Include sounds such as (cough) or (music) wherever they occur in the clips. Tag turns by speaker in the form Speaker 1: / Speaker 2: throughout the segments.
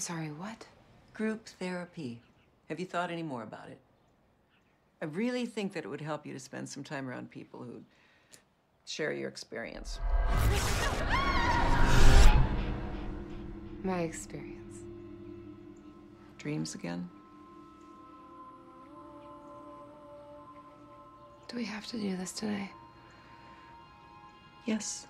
Speaker 1: I'm sorry, what?
Speaker 2: Group therapy. Have you thought any more about it? I really think that it would help you to spend some time around people who share your experience.
Speaker 1: My experience.
Speaker 2: Dreams again?
Speaker 1: Do we have to do this today?
Speaker 2: Yes.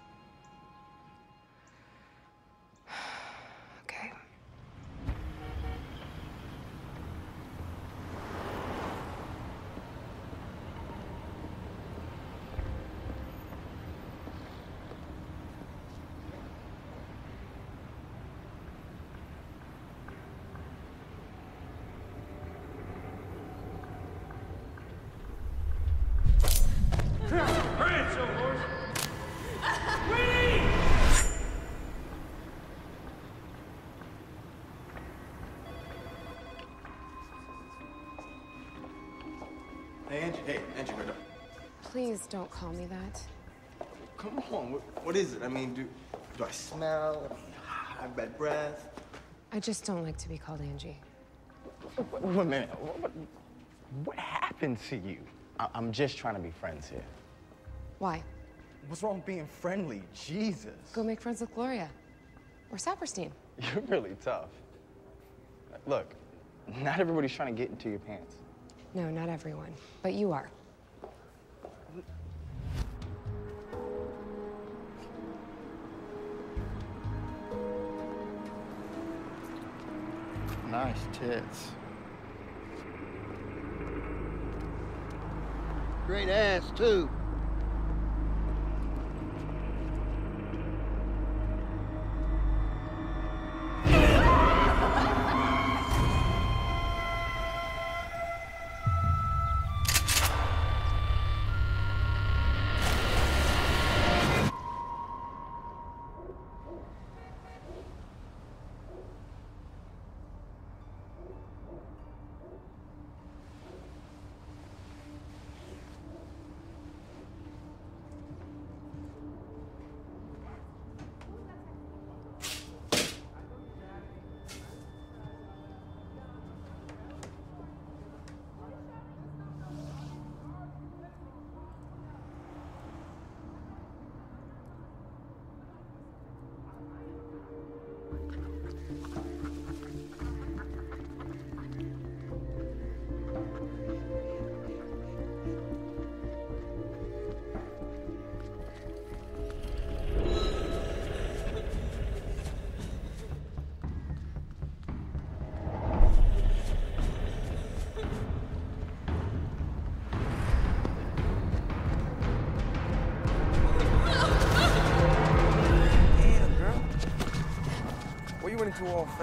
Speaker 1: Please don't call me that.
Speaker 3: Come on. What, what is it? I mean, do do I smell? I (sighs) have bad breath.
Speaker 1: I just don't like to be called Angie.
Speaker 4: Wait, wait a minute. What, what, what happened to you? I, I'm just trying to be friends here.
Speaker 1: Why?
Speaker 4: What's wrong with being friendly? Jesus.
Speaker 1: Go make friends with Gloria. Or Saperstein. (laughs)
Speaker 4: You're really tough. Look, not everybody's trying to get into your pants.
Speaker 1: No, not everyone. But you are.
Speaker 4: Nice tits.
Speaker 5: Great ass, too.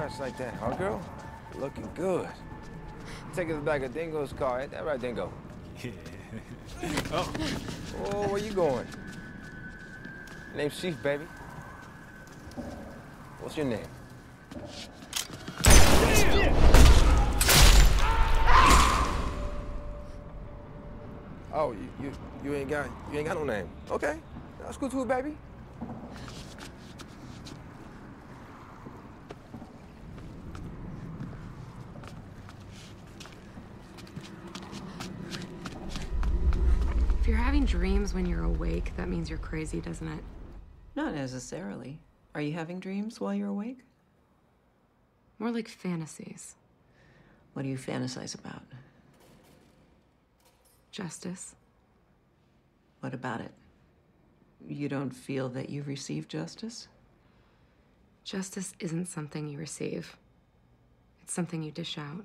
Speaker 6: Fresh like that, huh, girl? Looking good. Take us back of Dingo's car. Ain't that right, Dingo?
Speaker 7: Yeah. (laughs)
Speaker 6: Oh. Oh, where you going? Name's Chief, baby. What's your name? Oh, you, you you ain't got you ain't got no name. Okay, that's cool too, baby.
Speaker 1: Dreams when you're awake, that means you're crazy, doesn't it?
Speaker 2: Not necessarily. Are you having dreams while you're awake?
Speaker 1: More like fantasies.
Speaker 2: What do you fantasize about?
Speaker 1: Justice.
Speaker 2: What about it? You don't feel that you've received justice?
Speaker 1: Justice isn't something you receive. It's something you dish out.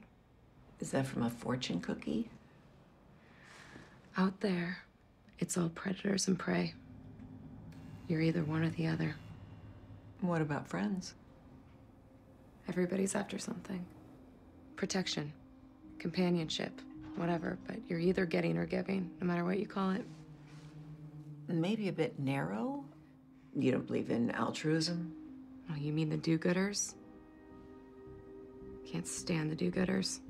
Speaker 2: Is that from a fortune cookie?
Speaker 1: Out there, it's all predators and prey. You're either one or the other.
Speaker 2: What about friends?
Speaker 1: Everybody's after something. Protection, companionship, whatever, but you're either getting or giving, no matter what you call it.
Speaker 2: maybe a bit narrow. You don't believe in altruism?
Speaker 8: Oh, you mean the do-gooders? Can't stand the do-gooders.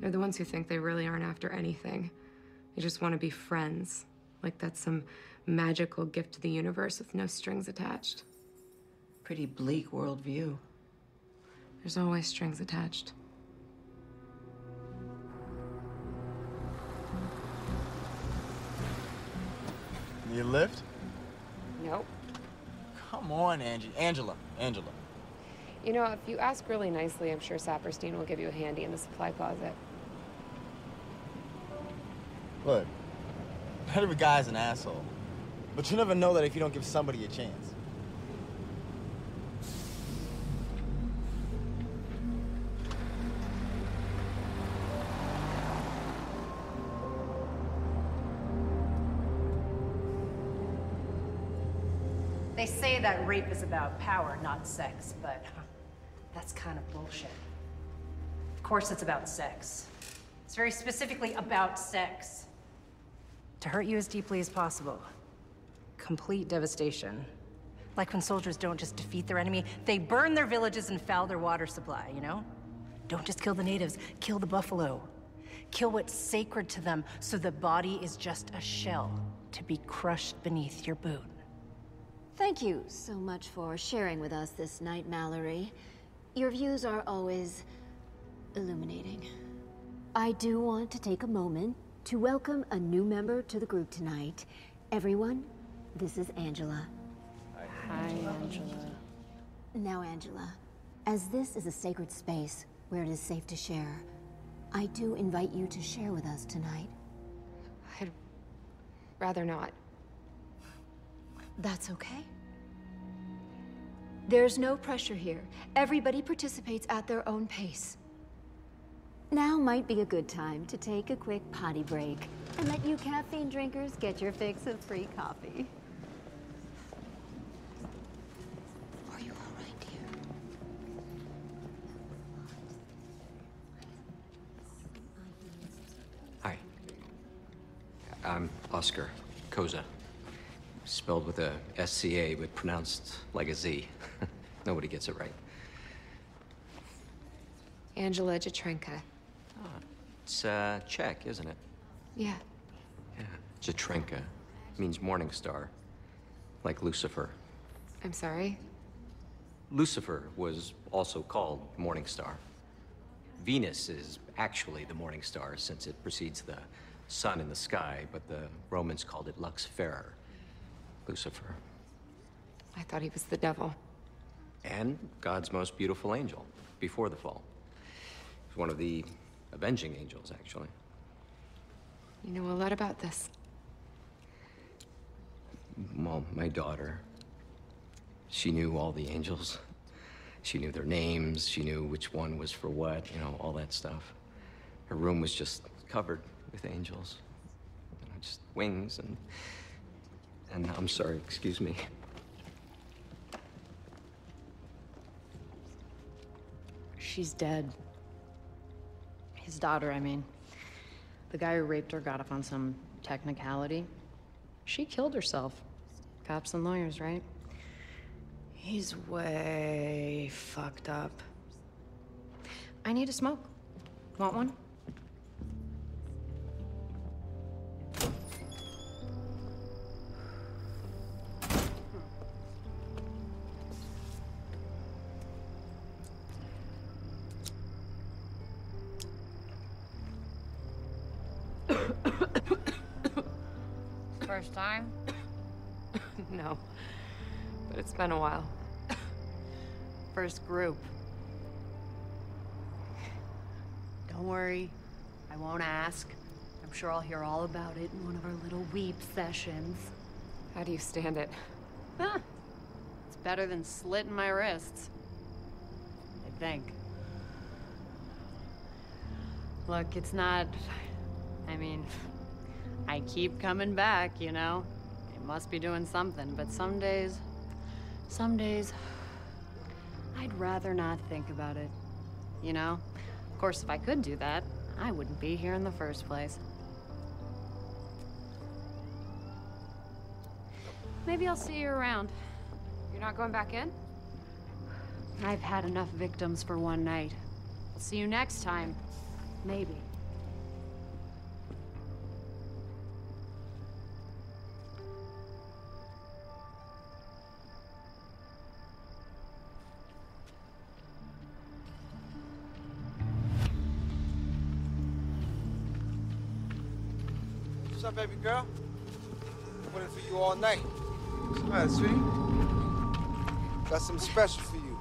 Speaker 8: They're the ones who think they really aren't after anything. They just want to be friends. Like that's some magical gift to the universe with no strings attached.
Speaker 2: Pretty bleak worldview.
Speaker 8: There's always strings attached.
Speaker 3: Need a lift?
Speaker 8: Nope.
Speaker 3: Come on, Angie. Angela. Angela.
Speaker 8: You know, if you ask really nicely, I'm sure Saperstein will give you a handy in the supply closet.
Speaker 3: Look, not every guy's an asshole. But you never know that if you don't give somebody a chance.
Speaker 9: They say that rape is about power, not sex, but that's kind of bullshit. Of course it's about sex. It's very specifically about sex. To hurt you as deeply as possible. Complete devastation. Like when soldiers don't just defeat their enemy, they burn their villages and foul their water supply, you know? Don't just kill the natives, kill the buffalo. Kill what's sacred to them so the body is just a shell to be crushed beneath your boot.
Speaker 10: Thank you so much for sharing with us this night, Mallory. Your views are always illuminating. I do want to take a moment to welcome a new member to the group tonight. Everyone, this is Angela.
Speaker 9: Hi, Angela.
Speaker 10: Now, Angela, as this is a sacred space where it is safe to share, I do invite you to share with us tonight.
Speaker 8: I'd rather not.
Speaker 10: That's okay. There's no pressure here. Everybody participates at their own pace. Now might be a good time to take a quick potty break and let you caffeine drinkers get your fix of free coffee. Are you all right, dear?
Speaker 11: Hi. I'm Oscar Koza. Spelled with a S-C-A, but pronounced like a Z. (laughs) Nobody gets it right.
Speaker 8: Angela Jatrenka.
Speaker 11: It's uh, Czech, isn't it?
Speaker 8: Yeah.
Speaker 11: Yeah. Jatrenka means morning star, like Lucifer.
Speaker 8: I'm sorry.
Speaker 11: Lucifer was also called morning star. Venus is actually the morning star since it precedes the sun in the sky, but the Romans called it Lux Ferrer, Lucifer.
Speaker 8: I thought he was the devil.
Speaker 11: and God's most beautiful angel before the fall. He's one of the avenging angels, actually.
Speaker 8: You know a lot about this.
Speaker 11: Well, my daughter, she knew all the angels. She knew their names, she knew which one was for what, you know, all that stuff. Her room was just covered with angels. You know, just wings and. And I'm sorry, excuse me.
Speaker 12: She's dead. His daughter, I mean. The guy who raped her got off on some technicality. She killed herself. Cops and lawyers, right? He's way fucked up. I need a smoke. Want one?
Speaker 8: Been a while.
Speaker 12: First group.
Speaker 9: Don't worry. I won't ask. I'm sure I'll hear all about it in one of our little weep sessions.
Speaker 8: How do you stand it?
Speaker 12: Huh. It's better than slitting my wrists. I think. Look, it's not. I mean, I keep coming back, you know? It must be doing something, but some days. Some days. I'd rather not think about it. You know? Of course, if I could do that, I wouldn't be here in the first place. maybe I'll see you around.
Speaker 8: You're not going back in?
Speaker 12: I've had enough victims for one night. See you next time. Maybe.
Speaker 6: Baby girl? Waiting for you all night. What's sweetie? Got something special for you.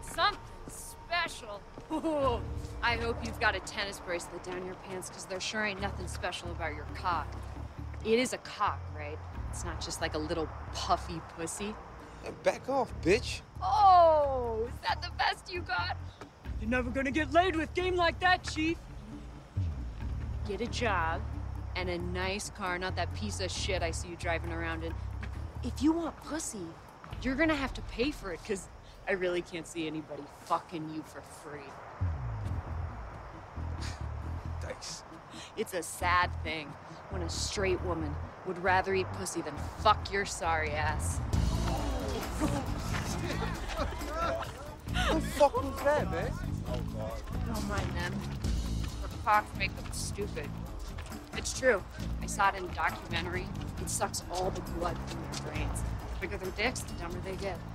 Speaker 12: Something special. Ooh, I hope you've got a tennis bracelet down your pants, because there sure ain't nothing special about your cock. It is a cock, right? It's not just like a little puffy pussy.
Speaker 6: And back off, bitch.
Speaker 12: Oh, is that the best you got? You're never gonna get laid with game like that, Chief. Get a job and a nice car, not that piece of shit I see you driving around in. If you want pussy, you're gonna have to pay for it, because I really can't see anybody fucking you for free. (laughs)
Speaker 6: Thanks.
Speaker 12: It's a sad thing when a straight woman would rather eat pussy than fuck your sorry ass.
Speaker 6: What the fuck was that, eh? man?
Speaker 12: Don't mind them. Her cocks make them stupid. It's true. I saw it in a documentary. It sucks all the blood from their brains. The bigger their dicks, the dumber they get. (laughs)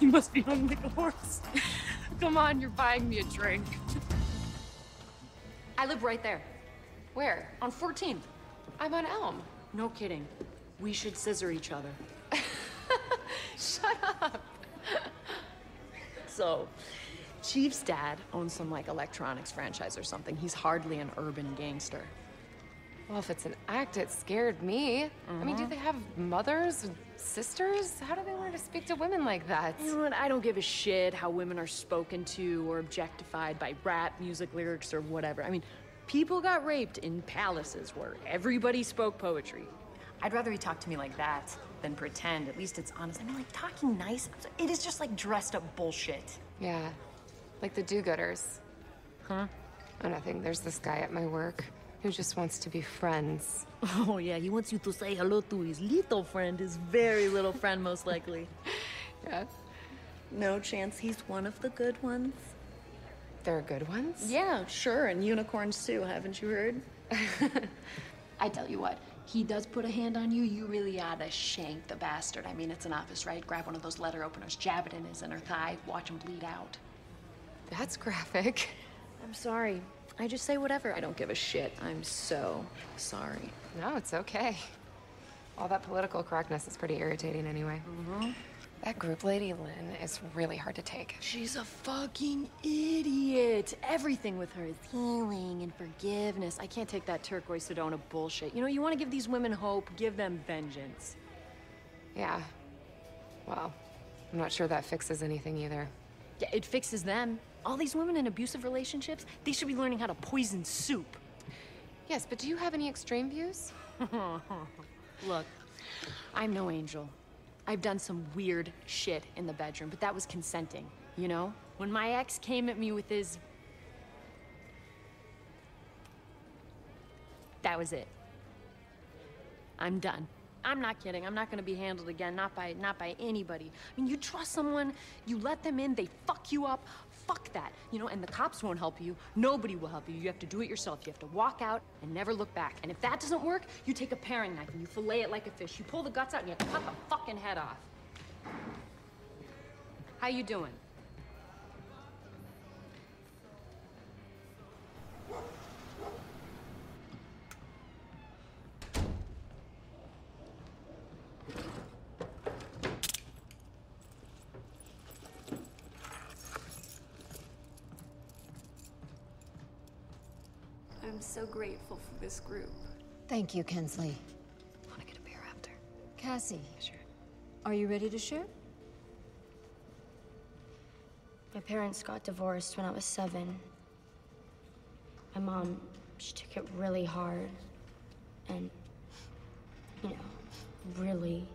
Speaker 12: You must be hung like a horse. Come on, you're buying me a drink. (laughs) I live right there.
Speaker 8: Where?
Speaker 12: On 14th.
Speaker 8: I'm on Elm.
Speaker 12: No kidding. We should scissor each other. (laughs)
Speaker 8: Shut up.
Speaker 12: So, Chief's dad owns some like electronics franchise or something. He's hardly an urban gangster.
Speaker 8: Well, if it's an act, it scared me. I mean, do mm-hmm. they have mothers, sisters? How do they learn to speak to women like that?
Speaker 12: You know what? I don't give a shit how women are spoken to or objectified by rap music lyrics or whatever. I mean, people got raped in palaces where everybody spoke poetry.
Speaker 9: I'd rather he talk to me like that than pretend. At least it's honest. I mean, like, talking nice, it is just like dressed up bullshit.
Speaker 8: Yeah, like the do-gooders. Huh? Oh, nothing. There's this guy at my work who just wants to be friends.
Speaker 13: Oh, yeah, he wants you to say hello to his little friend, his very little friend, most likely. (laughs)
Speaker 8: Yeah.
Speaker 13: No chance he's one of the good ones?
Speaker 8: There are good ones?
Speaker 12: Yeah, sure, and unicorns too, haven't you heard? (laughs)
Speaker 13: I tell you what, he does put a hand on you, you really ought to shank the bastard. I mean, it's an office, right? Grab one of those letter openers, jab it in his inner thigh, watch him bleed out.
Speaker 8: That's graphic.
Speaker 12: I'm sorry. I just say whatever. I don't give a shit. I'm so sorry.
Speaker 8: No, it's okay. All that political correctness is pretty irritating anyway.
Speaker 12: Mm-hmm.
Speaker 8: That group lady, Lynn, is really hard to take.
Speaker 12: She's a fucking idiot. Everything with her is healing and forgiveness. I can't take that turquoise Sedona bullshit. You know, you want to give these women hope, give them vengeance.
Speaker 8: Yeah. Well, I'm not sure that fixes anything either.
Speaker 12: Yeah, it fixes them. All these women in abusive relationships, they should be learning how to poison soup.
Speaker 8: Yes, but do you have any extreme views? (laughs)
Speaker 12: Look, I'm no angel. I've done some weird shit in the bedroom, but that was consenting, you know? When my ex came at me with his... That was it. I'm done. I'm not kidding. I'm not gonna be handled again, not by not by anybody. I mean, you trust someone, you let them in, they fuck you up. Fuck that, you know. And the cops won't help you. Nobody will help you. You have to do it yourself. You have to walk out and never look back. And if that doesn't work, you take a paring knife and you fillet it like a fish. You pull the guts out and you cut the fucking head off. How you doing?
Speaker 14: I'm so grateful for this group.
Speaker 10: Thank you, Kensley.
Speaker 12: Wanna get a beer after?
Speaker 10: Cassie,
Speaker 12: Sure.
Speaker 10: are you ready to share?
Speaker 14: My parents got divorced when I was seven. My mom, she took it really hard. And, you know, really.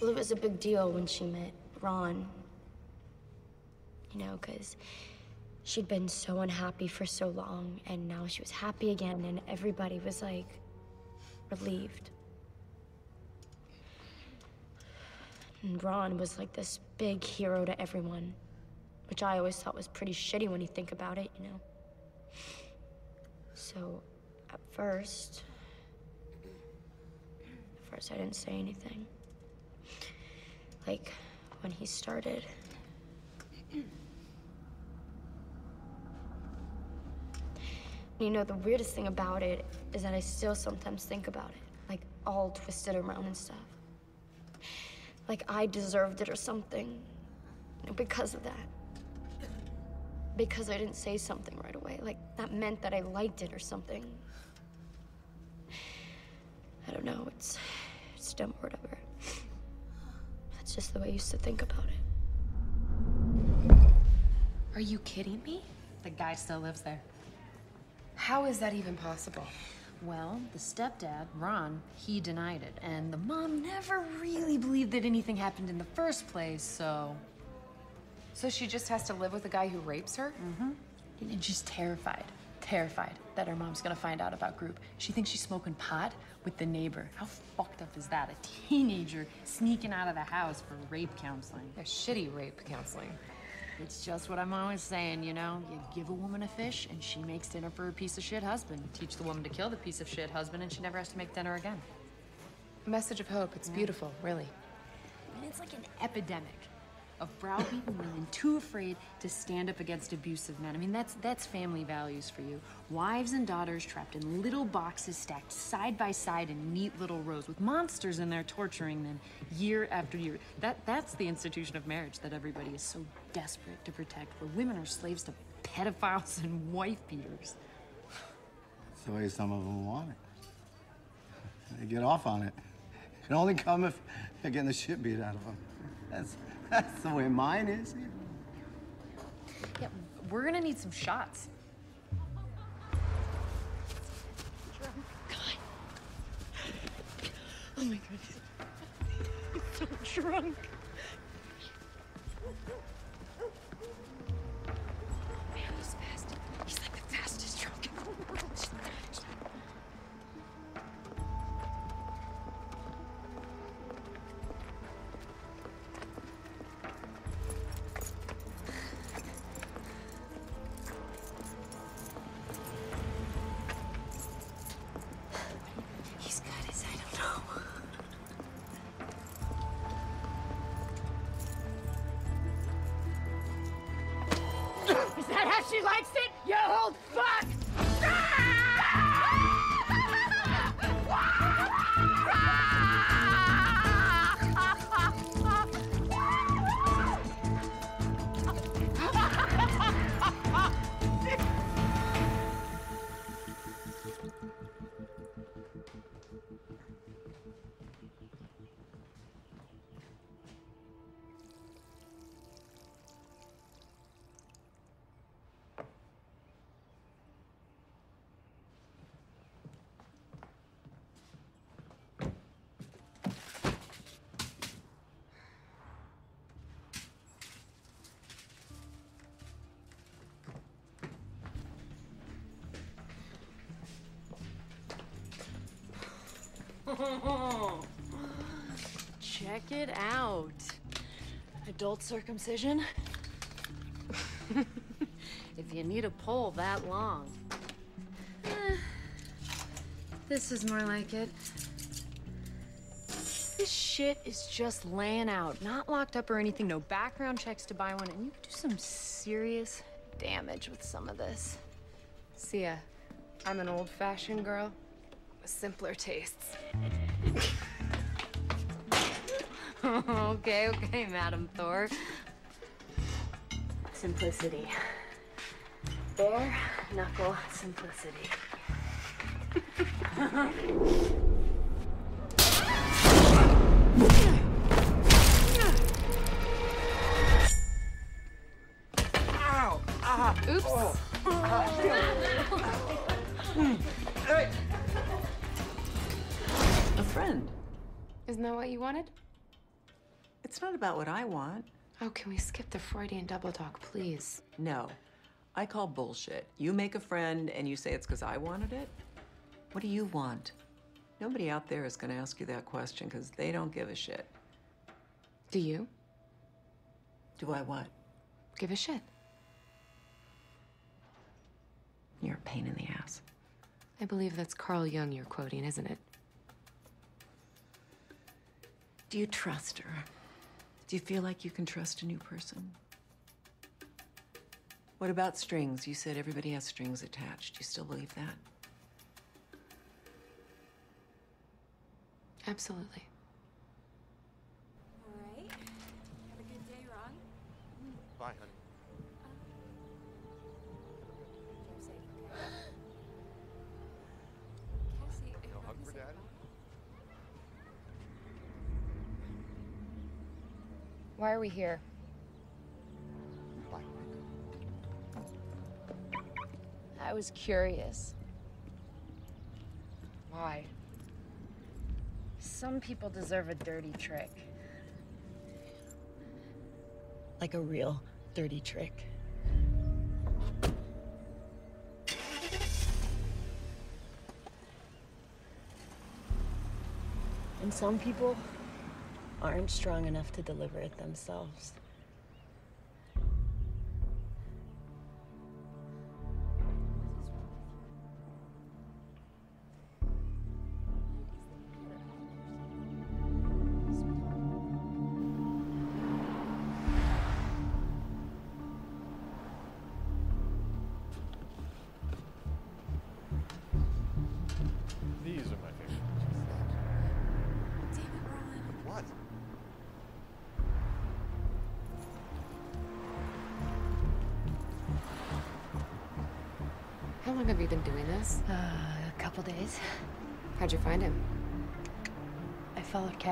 Speaker 14: Well, it was a big deal when she met Ron. You know, because she'd been so unhappy for so long, and now she was happy again, and everybody was like, relieved. And Ron was like this big hero to everyone, which I always thought was pretty shitty when you think about it, you know? So, at first, at first I didn't say anything. Like, when he started. You know, the weirdest thing about it is that I still sometimes think about it, like all twisted around and stuff. Like I deserved it or something because of that. Because I didn't say something right away. Like that meant that I liked it or something. I don't know, it's, it's dumb or whatever. That's just the way I used to think about it.
Speaker 8: Are you kidding me?
Speaker 12: The guy still lives there.
Speaker 8: How is that even possible?
Speaker 12: Well, the stepdad, Ron, he denied it. And the mom never really believed that anything happened in the first place, so.
Speaker 8: So she just has to live with a guy who rapes her?
Speaker 12: Mm-hmm. And she's terrified, terrified that her mom's gonna find out about Group. She thinks she's smoking pot with the neighbor. How fucked up is that? A teenager sneaking out of the house for rape counseling.
Speaker 8: A shitty rape counseling.
Speaker 12: It's just what I'm always saying, you know? You give a woman a fish and she makes dinner for her piece of shit husband. Teach the woman to kill the piece of shit husband and she never has to make dinner again.
Speaker 8: Message of hope. It's beautiful, really.
Speaker 12: And it's like an epidemic of browbeaten women too afraid to stand up against abusive men. I mean, that's that's family values for you. Wives and daughters trapped in little boxes stacked side by side in neat little rows with monsters in there torturing them year after year. That that's the institution of marriage that everybody is so desperate to protect, where women are slaves to pedophiles and wife beaters.
Speaker 4: That's the way some of them want it. They get off on it. It only come if they're getting the shit beat out of them. That's (laughs) that's the way mine is.
Speaker 12: Yeah, we're gonna need some shots.
Speaker 14: Oh my god, he's (laughs) so drunk. (laughs)
Speaker 12: Check it out. Adult circumcision. (laughs) if you need a pole that long.
Speaker 8: Eh, this is more like it.
Speaker 12: This shit is just laying out, not locked up or anything, no background checks to buy one, and you could do some serious damage with some of this.
Speaker 8: Sia, I'm an old-fashioned girl with simpler tastes. (laughs)
Speaker 12: okay, okay, Madam Thor. Simplicity. Bare knuckle simplicity.
Speaker 6: Ow! Ah!
Speaker 8: Oops.
Speaker 6: Oh. (laughs) Hey! (laughs)
Speaker 2: friend.
Speaker 8: Isn't that what you wanted?
Speaker 2: It's not about what I want.
Speaker 8: Oh, can we skip the Freudian double talk, please?
Speaker 2: No. I call bullshit. You make a friend and you say it's because I wanted it? What do you want? Nobody out there is going to ask you that question because they don't give a shit.
Speaker 8: Do you?
Speaker 2: Do I what?
Speaker 8: Give a shit.
Speaker 2: You're a pain in the ass.
Speaker 8: I believe that's Carl Jung you're quoting, isn't it?
Speaker 2: Do you trust her? Do you feel like you can trust a new person? What about strings? You said everybody has strings attached. Do you still believe that?
Speaker 8: Absolutely.
Speaker 12: Why are we here?
Speaker 15: Bye.
Speaker 12: I was curious. Why? Some people deserve a dirty trick.
Speaker 16: Like a real dirty trick. And some people aren't strong enough to deliver it themselves.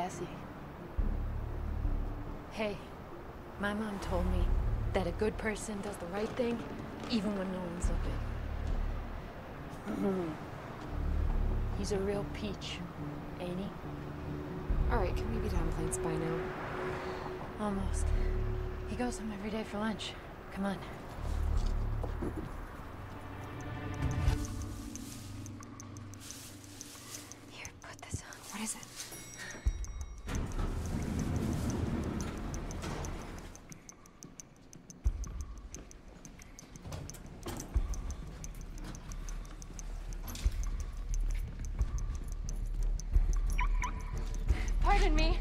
Speaker 16: Cassie. Hey, my mom told me that a good person does the right thing even when no one's looking. Mm-hmm. He's a real peach, ain't he?
Speaker 8: All right, can we be done playing by now?
Speaker 16: Almost. He goes home every day for lunch. Come on.
Speaker 12: Me.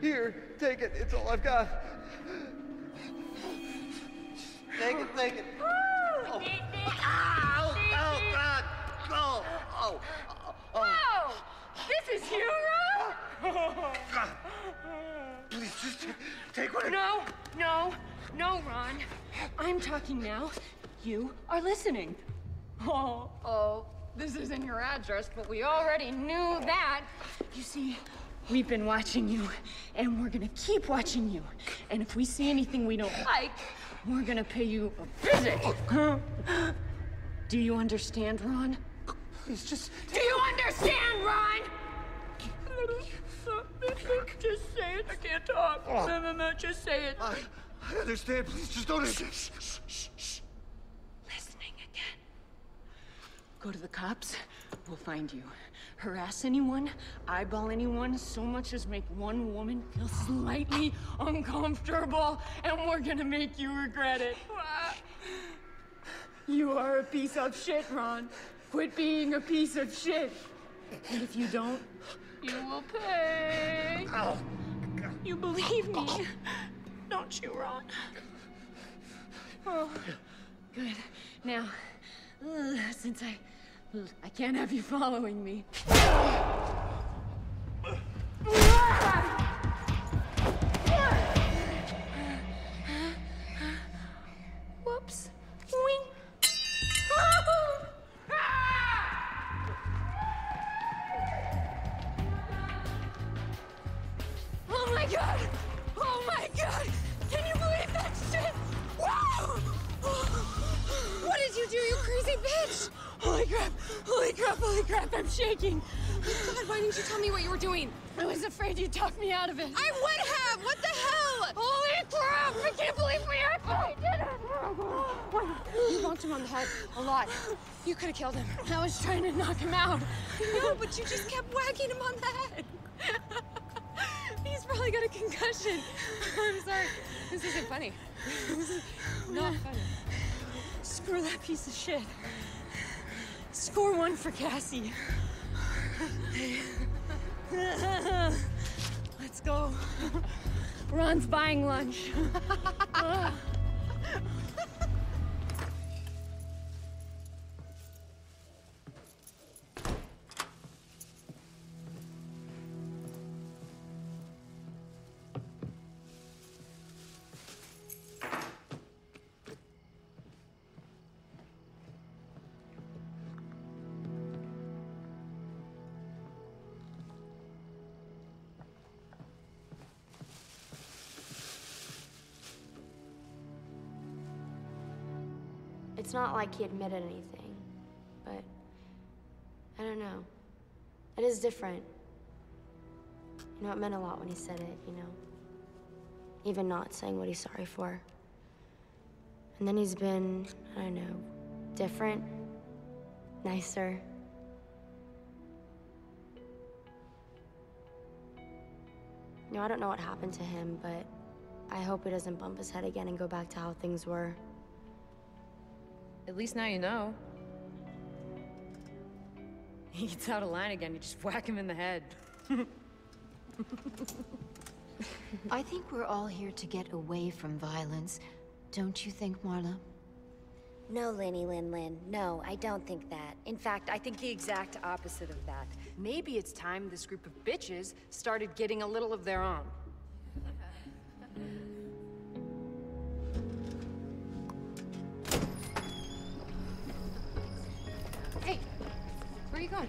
Speaker 15: Here, take it. It's all I've got.
Speaker 12: This address, but we already knew that. You see, we've been watching you, and we're gonna keep watching you. And if we see anything we don't like, we're gonna pay you a visit. (gasps) Do you understand, Ron?
Speaker 15: Please, just...
Speaker 12: Do you understand, Ron? Just say it. I can't talk. Oh. No, no, no, just say it.
Speaker 15: I, I understand. Please, just don't... Shh, shh, shh, shh.
Speaker 12: Listening again. Go to the cops. We'll find you. Harass anyone, eyeball anyone, so much as make one woman feel slightly uncomfortable, and we're gonna make you regret it. You are a piece of shit, Ron. Quit being a piece of shit. And if you don't, you will pay. You believe me, don't you, Ron? Oh, good. Now, uh, since I, I can't have you following me. Whoops. Wing. Oh my god! Oh my god! Can you believe that shit? Wow! What did you do, you crazy bitch? Holy crap! Holy crap! Holy crap! I'm shaking.
Speaker 8: God, why didn't you tell me what you were doing?
Speaker 12: I was afraid you'd talk me out of it.
Speaker 8: I would have! What the hell?
Speaker 12: Holy crap! I can't believe we actually did it.
Speaker 8: You bumped him on the head a lot. You could have killed him. I was trying to knock him out. No, but you just kept whacking him on the head. He's probably got a concussion. I'm sorry. This isn't funny. This (laughs) is not funny. Screw that piece of shit. Score one for Cassie. (laughs) Let's go. Ron's buying lunch. (laughs)
Speaker 14: It's not like he admitted anything, but I don't know. It is different. You know, it meant a lot when he said it, you know? Even not saying what he's sorry for. And then he's been, I don't know, different, nicer. You know, I don't know what happened to him, but I hope he doesn't bump his head again and go back to how things were.
Speaker 12: At least now you know. He gets out of line again, you just whack him in the head.
Speaker 10: I think we're all here to get away from violence. Don't you think, Marla?
Speaker 17: No, Lenny Lin Lin. No, I don't think that. In fact, I think the exact opposite of that.
Speaker 18: Maybe it's time this group of bitches started getting a little of their own.
Speaker 8: Where are you going?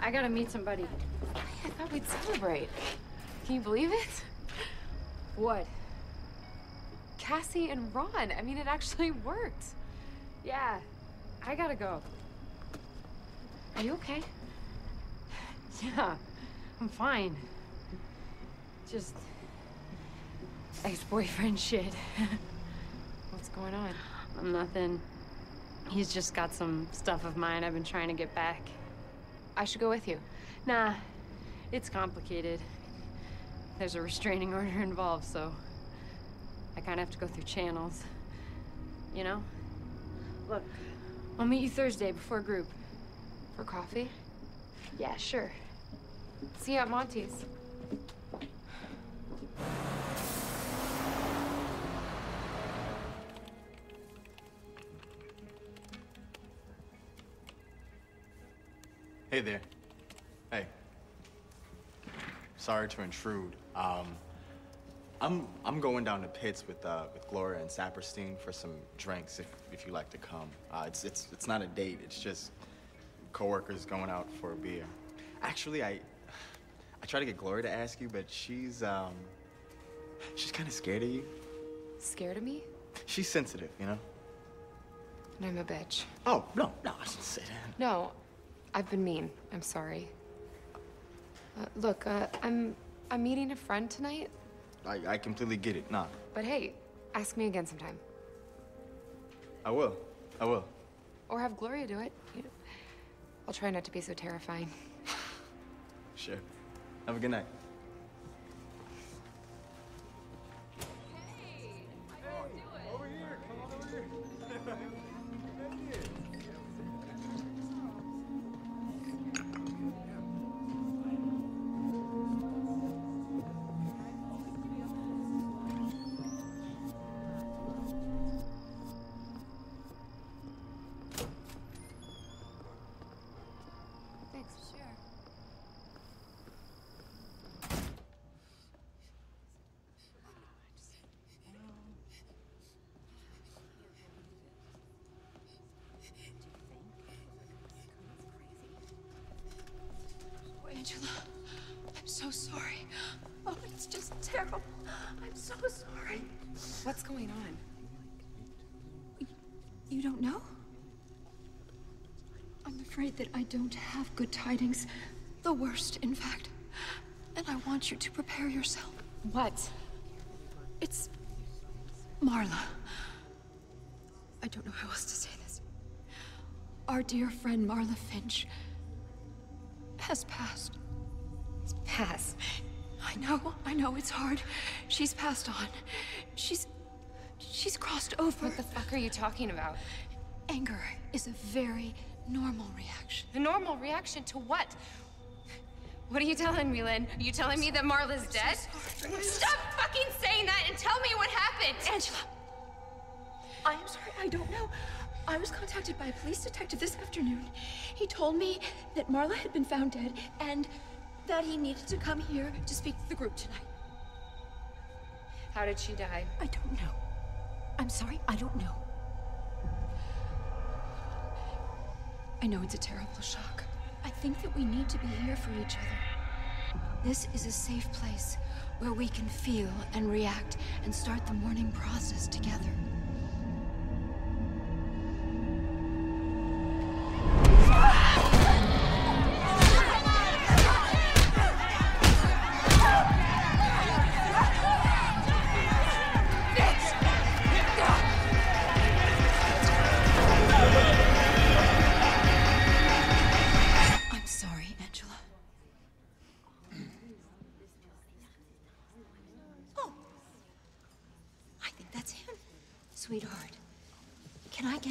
Speaker 12: I gotta meet somebody.
Speaker 8: I thought we'd celebrate. Can you believe it?
Speaker 18: What?
Speaker 8: Cassie and Ron. I mean, it actually (laughs) worked.
Speaker 12: Yeah, I gotta go.
Speaker 8: Are you okay? (sighs)
Speaker 12: Yeah, I'm fine. Just ex-boyfriend (laughs) shit.
Speaker 8: What's going on?
Speaker 12: Nothing. He's just got some stuff of mine I've been trying to get back.
Speaker 8: I should go with you.
Speaker 12: Nah, it's complicated. There's a restraining (laughs) order involved, so I kind of have to go through channels. You know? Look, I'll meet you Thursday before group.
Speaker 8: For coffee?
Speaker 12: Yeah, sure.
Speaker 8: See you at Monty's.
Speaker 3: Hey there. Hey. Sorry to intrude. Um, I'm I'm going down to Pits with uh, with Gloria and Saperstein for some drinks if if you like to come. Uh, it's it's it's not a date. It's just coworkers going out for a beer. Actually, I I try to get Gloria to ask you, but she's um she's kind of scared of you.
Speaker 8: Scared of me?
Speaker 3: She's sensitive, you know.
Speaker 8: And I'm a bitch.
Speaker 3: Oh no no I didn't say that.
Speaker 8: No, I've been mean. I'm sorry. Uh, look, uh, I'm I'm meeting a friend tonight,
Speaker 3: I I completely get it. Nah,
Speaker 8: but hey, ask me again sometime,
Speaker 3: I will. I will.
Speaker 8: or have Gloria do it. You know, I'll try not to be so terrifying.
Speaker 3: Sure. Have a good night.
Speaker 13: Don't have good tidings. The worst, in fact. And I want you to prepare yourself.
Speaker 8: What?
Speaker 13: It's Marla. I don't know how else to say this. our dear friend Marla Finch has passed.
Speaker 17: It's passed.
Speaker 13: I know, I know it's hard. She's passed on. She's. She's crossed over.
Speaker 8: What the fuck are you talking about?
Speaker 13: Anger is a very normal reaction.
Speaker 8: A normal reaction to what? What are you telling me, Lynn? Are you telling me that Marla's dead? Stop fucking saying that and tell me what happened!
Speaker 13: Angela! I am sorry, I don't know. I was contacted by a police detective this afternoon. He told me that Marla had been found dead and that he needed to come here to speak to the group tonight.
Speaker 8: How did she die?
Speaker 13: I don't know. I'm sorry, I don't know. I know it's a terrible shock. I think that we need to be here for each other. This is a safe place where we can feel and react and start the mourning process together.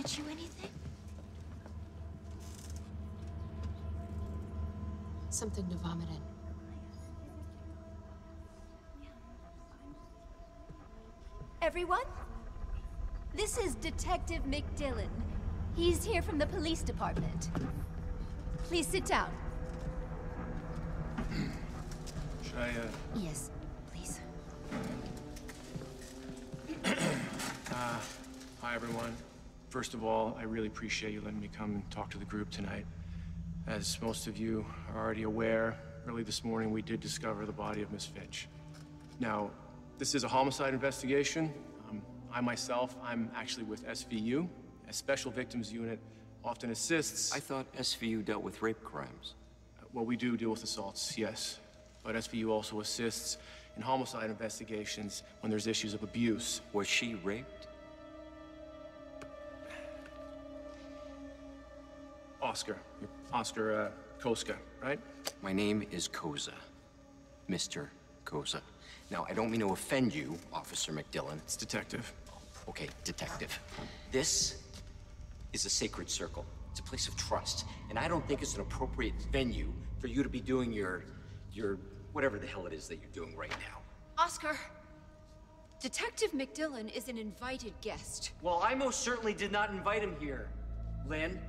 Speaker 13: Get you anything?
Speaker 12: Something to vomit in.
Speaker 10: Everyone? This is Detective McDillon. He's here from the police department. Please sit down.
Speaker 19: Should I, uh,
Speaker 10: Yes, please. (clears throat)
Speaker 19: uh, hi everyone. First of all, I really appreciate you letting me come and talk to the group tonight. As most of you are already aware, early this morning we did discover the body of Miss Finch. Now, this is a homicide investigation. Um, I myself, I'm actually with SVU, a special victims unit, often assists.
Speaker 11: I thought SVU dealt with rape crimes.
Speaker 19: Well, we do deal with assaults, yes. But SVU also assists in homicide investigations when there's issues of abuse.
Speaker 11: Was she raped?
Speaker 19: Oscar. Oscar uh, Koska, right?
Speaker 11: My name is Koza. Mr. Koza. Now, I don't mean to offend you, Officer McDillon.
Speaker 19: It's detective.
Speaker 11: Okay, detective. This is a sacred circle. It's a place of trust. And I don't think it's an appropriate venue for you to be doing your, your, whatever the hell it is that you're doing right now.
Speaker 13: Oscar, Detective McDillon is an invited guest.
Speaker 11: Well, I most certainly did not invite him here, Lynn.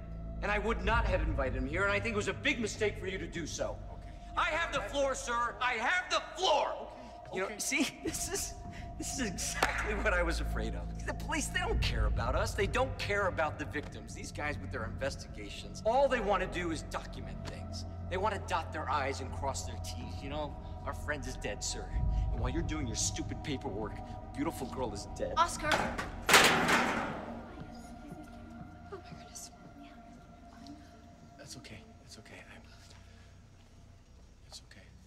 Speaker 11: And I would not have invited him here, and I think it was a big mistake for you to do so. Okay. I have the floor, sir. I have the floor. You know, see, (laughs) this is this is exactly what I was afraid of. The police, they don't care about us. They don't care about the victims. These guys with their investigations, all they want to do is document things. They want to dot their I's and cross their T's. You know, our friend is dead, sir. And while you're doing your stupid paperwork, beautiful girl is dead.
Speaker 13: Oscar!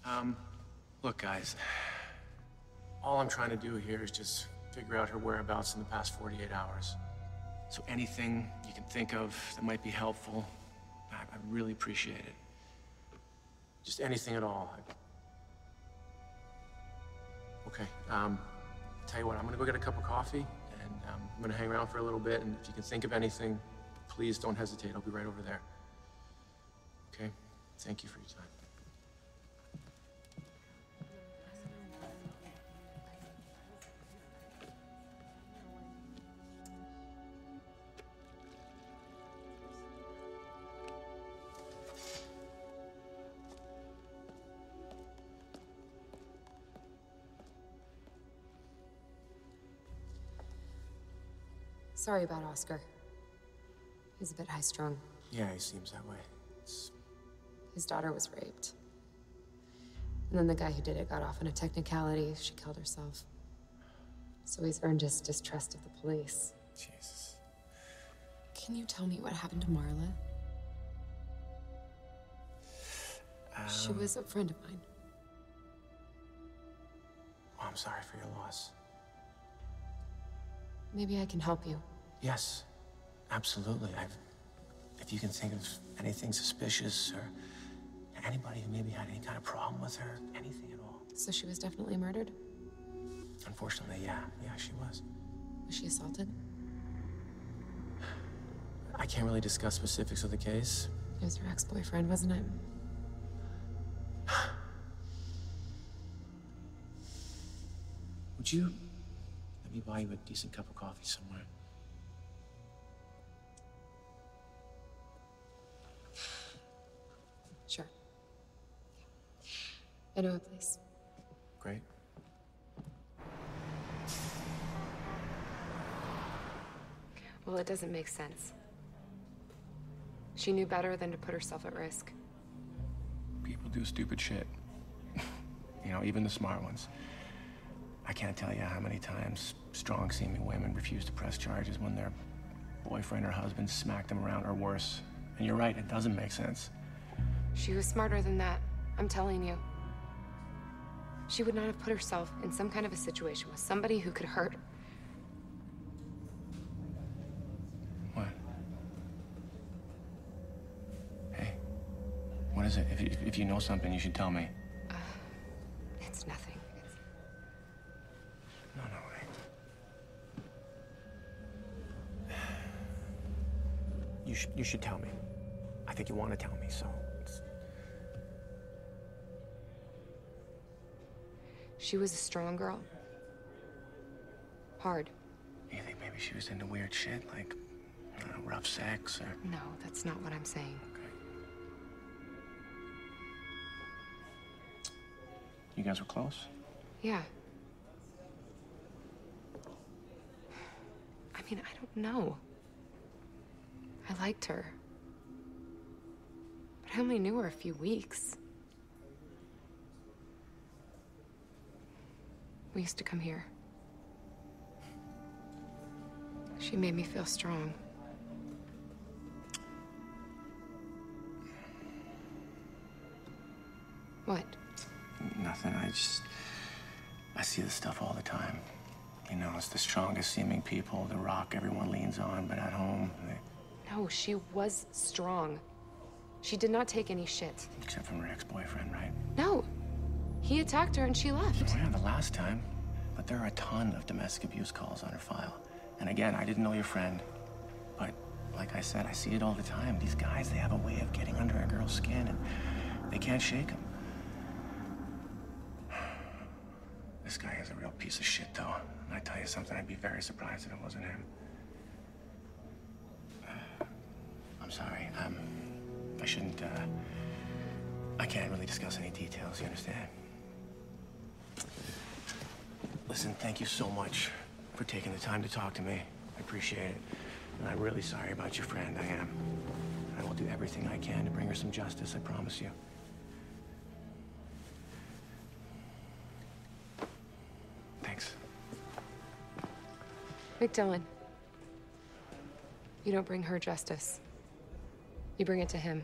Speaker 19: Um, look, guys. All I'm trying to do here is just figure out her whereabouts in the past 48 hours. So anything you can think of that might be helpful, I, I really appreciate it. Just anything at all. Okay. Um, tell you what, I'm gonna go get a cup of coffee, and um, I'm gonna hang around for a little bit. And if you can think of anything, please don't hesitate. I'll be right over there. Okay? Thank you for your time.
Speaker 12: Sorry about Oscar. He's a bit high strung.
Speaker 19: Yeah, he seems that way. It's...
Speaker 12: His daughter was raped. And then the guy who did it got off on a technicality. She killed herself. So he's earned his distrust of the police.
Speaker 19: Jesus.
Speaker 12: Can you tell me what happened to Marla? she
Speaker 19: Um,
Speaker 12: was a friend of mine.
Speaker 19: Oh, I'm sorry for your loss.
Speaker 12: Maybe I can help you.
Speaker 19: Yes, absolutely. I've if you can think of anything suspicious or anybody who maybe had any kind of problem with her, anything at all.
Speaker 1: So she was definitely murdered?
Speaker 19: Unfortunately, yeah, yeah, she was.
Speaker 1: Was she assaulted?
Speaker 19: I can't really discuss specifics of the case.
Speaker 1: It was her ex-boyfriend, wasn't it? (sighs)
Speaker 19: Would you let me buy you a decent cup of coffee somewhere?
Speaker 1: I know a place.
Speaker 19: Great.
Speaker 1: Well, it doesn't make sense. She knew better than to put herself at risk.
Speaker 19: People do stupid shit. (laughs) you know, even the smart ones. I can't tell you how many times strong seeming women refuse to press charges when their boyfriend or husband smacked them around or worse. And you're right, it doesn't make sense.
Speaker 1: She was smarter than that, I'm telling you. She would not have put herself in some kind of a situation with somebody who could hurt.
Speaker 19: What? Hey, what is it? If you, if you know something, you should tell me.
Speaker 1: Uh, it's nothing.
Speaker 19: No, no, wait. (sighs) You should, you should tell me. I think you want to tell me, so.
Speaker 1: She was a strong girl. Hard.
Speaker 19: You think maybe she was into weird shit, like know, rough sex or.
Speaker 1: No, that's not what I'm saying.
Speaker 19: You guys were close?
Speaker 1: Yeah. I mean, I don't know. I liked her. But I only knew her a few weeks. We used to come here. She made me feel strong. What?
Speaker 19: Nothing. I just. I see this stuff all the time. You know, it's the strongest seeming people, the rock everyone leans on, but at home, they,
Speaker 1: No, she was strong. She did not take any shit.
Speaker 19: except from her ex boyfriend, right?
Speaker 1: No. He attacked her and she left.
Speaker 19: Yeah, the last time. But there are a ton of domestic abuse calls on her file. And again, I didn't know your friend. But like I said, I see it all the time. These guys, they have a way of getting under a girl's skin and they can't shake them. This guy is a real piece of shit, though. And I tell you something, I'd be very surprised if it wasn't him. I'm sorry. Um, I shouldn't, uh, I can't really discuss any details, you understand? Listen, thank you so much for taking the time to talk to me. I appreciate it. And I'm really sorry about your friend. I am. I will do everything I can to bring her some justice, I promise you. Thanks.
Speaker 1: Dillon. You don't bring her justice. You bring it to him.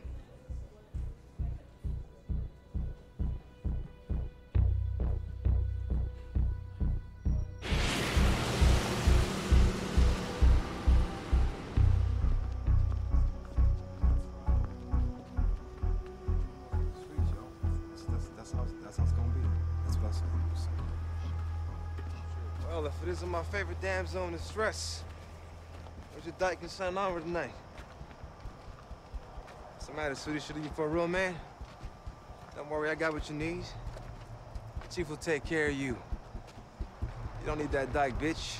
Speaker 6: Damn zone of stress, where's your dyke and son over tonight? What's the matter, Sooty? Should you for a real man? Don't worry, I got what you need. The chief will take care of you. You don't need that dyke, bitch.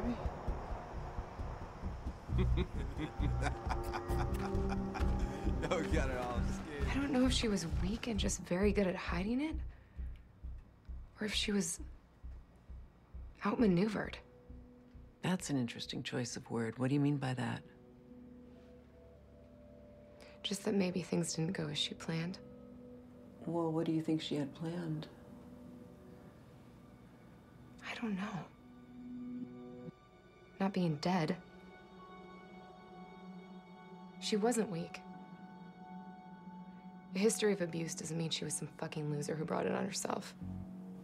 Speaker 6: Baby? (laughs) Yo, got her all.
Speaker 1: I don't know if she was weak and just very good at hiding it, or if she was outmaneuvered.
Speaker 2: That's an interesting choice of word. What do you mean by that?
Speaker 1: Just that maybe things didn't go as she planned.
Speaker 2: Well, what do you think she had planned?
Speaker 1: I don't know. Not being dead. She wasn't weak. A history of abuse doesn't mean she was some fucking loser who brought it on herself.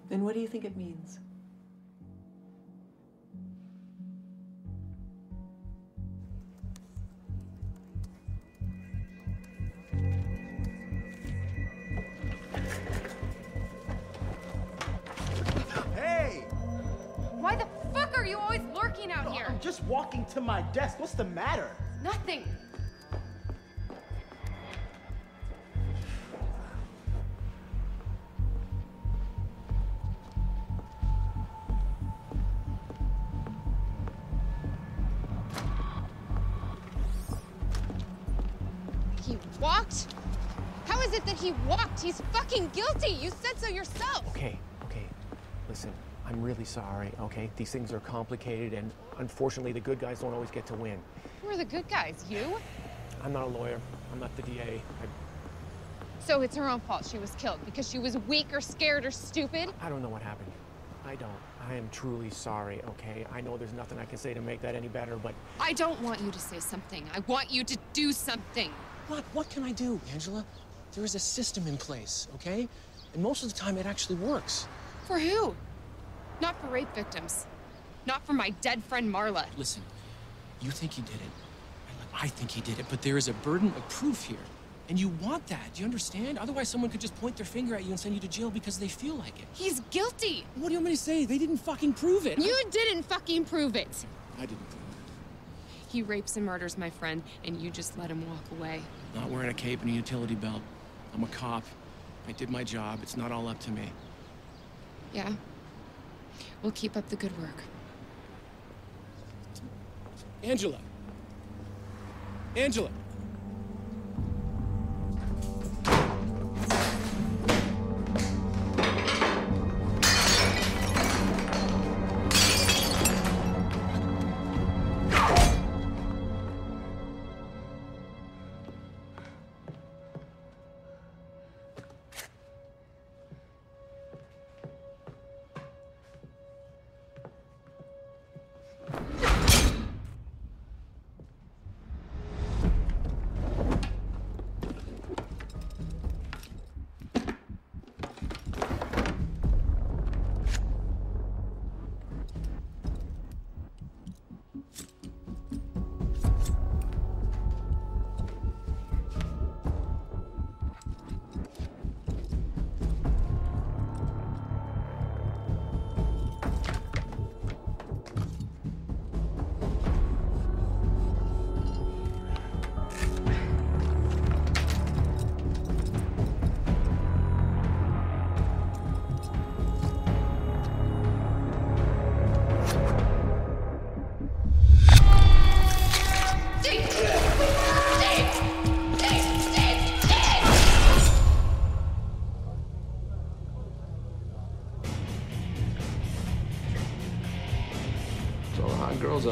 Speaker 2: Then what do you think it means?
Speaker 20: To my desk. What's the matter?
Speaker 1: Nothing. He walked? How is it that he walked? He's fucking guilty. You said so yourself.
Speaker 19: Okay, okay. Listen, I'm really sorry, okay? These things are complicated, and unfortunately, the good guys don't always get to win.
Speaker 1: Who are the good guys? You?
Speaker 19: I'm not a lawyer. I'm not the DA. I,
Speaker 1: So it's her own fault she was killed because she was weak or scared or stupid?
Speaker 19: I don't know what happened. I don't. I am truly sorry, okay? I know there's nothing I can say to make that any better, but
Speaker 1: I don't want you to say something. I want you to do something.
Speaker 19: What? What can I do, Angela? There is a system in place, okay? And most of the time, it actually works.
Speaker 1: For who? Not for rape victims. Not for my dead friend Marla.
Speaker 19: Listen, you think he did it. I think he did it, but there is a burden of proof here. And you want that, do you understand? Otherwise, someone could just point their finger at you and send you to jail because they feel like it.
Speaker 1: He's guilty.
Speaker 19: What do you want me to say? They didn't fucking prove it.
Speaker 1: You didn't fucking prove it.
Speaker 19: I didn't prove
Speaker 1: He rapes and murders my friend, and you just let him walk away.
Speaker 19: Not wearing a cape and a utility belt. I'm a cop. I did my job. It's not all up to me.
Speaker 1: Yeah? We'll keep up the good work.
Speaker 19: Angela. Angela.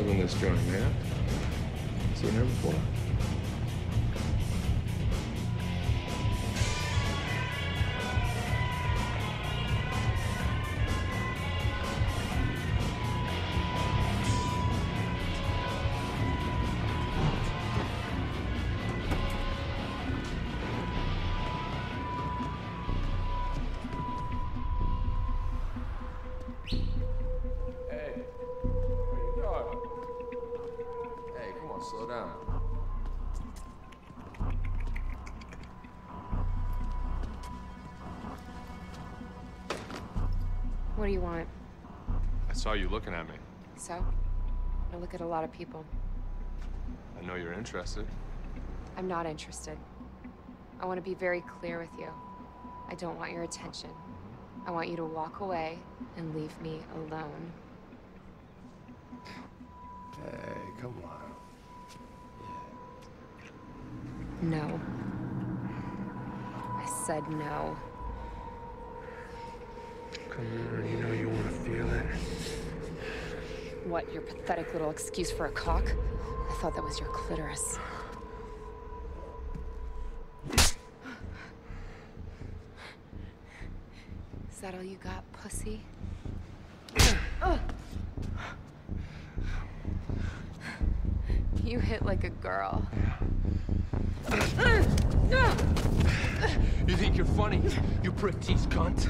Speaker 6: In this joint, man. Saw you looking at me.
Speaker 1: So? I look at a lot of people.
Speaker 6: I know you're interested.
Speaker 1: I'm not interested. I want to be very clear with you. I don't want your attention. I want you to walk away and leave me alone.
Speaker 6: Hey, come on.
Speaker 1: No. I said no.
Speaker 6: Come on, you know
Speaker 1: What, your pathetic little excuse for a cock? I thought that was your clitoris. Is that all you got, pussy? You hit like a girl.
Speaker 19: You think you're funny, you prick teeth cunt?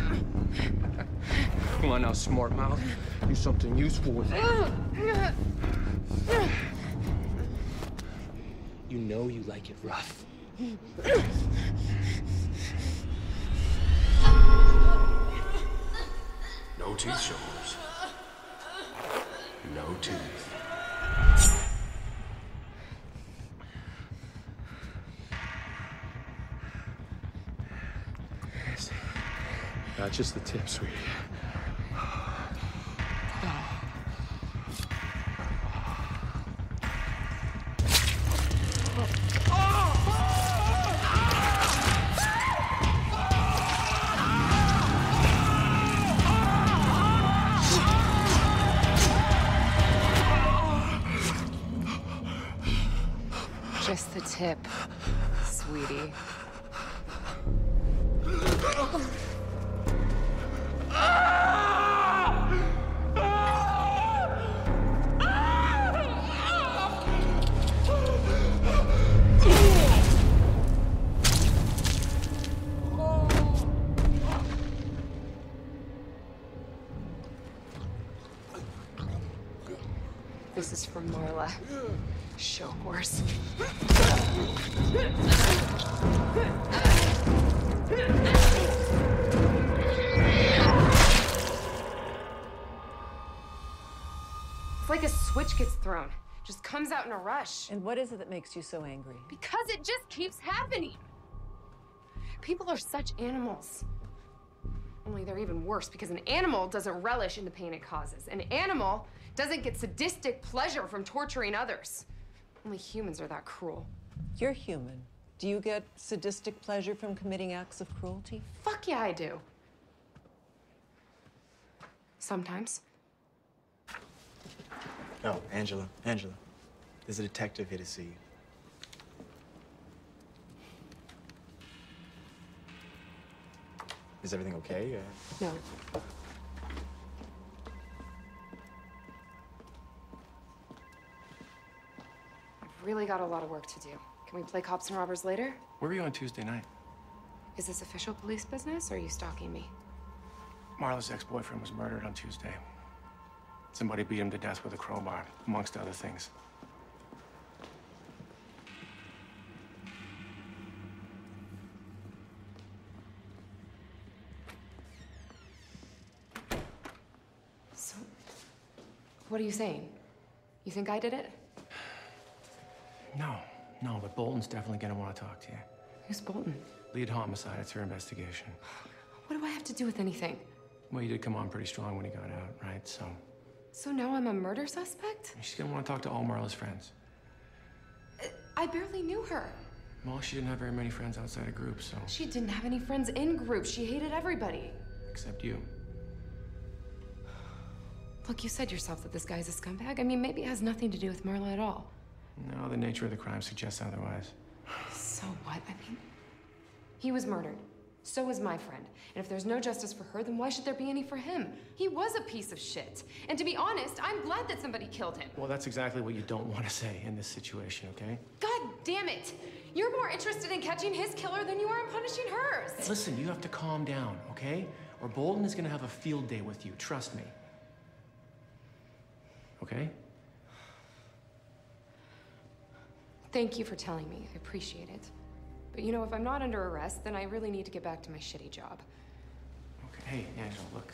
Speaker 19: Come on now, smart mouth. Do something useful with it. You know you like it rough.
Speaker 21: No teeth, shoulders. No teeth.
Speaker 19: Not just the tip, sweetie.
Speaker 1: Out in a rush.
Speaker 2: And what is it that makes you so angry?
Speaker 1: Because it just keeps happening. People are such animals. Only they're even worse because an animal doesn't relish in the pain it causes. An animal doesn't get sadistic pleasure from torturing others. Only humans are that cruel.
Speaker 2: You're human. Do you get sadistic pleasure from committing acts of cruelty?
Speaker 1: Fuck yeah, I do. Sometimes.
Speaker 3: Oh, Angela, Angela. There's a detective here to see you. Is everything okay? Uh,
Speaker 1: No. I've really got a lot of work to do. Can we play cops and robbers later?
Speaker 19: Where were you on Tuesday night?
Speaker 1: Is this official police business or are you stalking me?
Speaker 19: Marla's ex-boyfriend was murdered on Tuesday. Somebody beat him to death with a crowbar, amongst other things.
Speaker 1: So, what are you saying? You think I did it?
Speaker 19: No, no, but Bolton's definitely gonna want to talk to you.
Speaker 1: Who's Bolton?
Speaker 19: Lead homicide, it's her investigation.
Speaker 1: What do I have to do with anything?
Speaker 19: Well, you did come on pretty strong when he got out, right? So,
Speaker 1: So now I'm a murder suspect?
Speaker 19: she's gonna want to talk to all Marla's friends.
Speaker 1: I barely knew her.
Speaker 19: Well, she didn't have very many friends outside of groups, so.
Speaker 1: She didn't have any friends in groups. She hated everybody.
Speaker 19: Except you.
Speaker 1: Look, you said yourself that this guy's a scumbag. I mean, maybe it has nothing to do with Marla at all.
Speaker 19: No, the nature of the crime suggests otherwise. (sighs)
Speaker 1: So what? I mean, he was murdered. So was my friend. And if there's no justice for her, then why should there be any for him? He was a piece of shit. And to be honest, I'm glad that somebody killed him.
Speaker 19: Well, that's exactly what you don't want to say in this situation, okay?
Speaker 1: God damn it! You're more interested in catching his killer than you are in punishing hers.
Speaker 19: Listen, you have to calm down, okay? Or Bolton is gonna have a field day with you, trust me. Okay?
Speaker 1: Thank you for telling me. I appreciate it. But you know, if I'm not under arrest, then I really need to get back to my shitty job.
Speaker 19: Okay. Hey, Angela, look.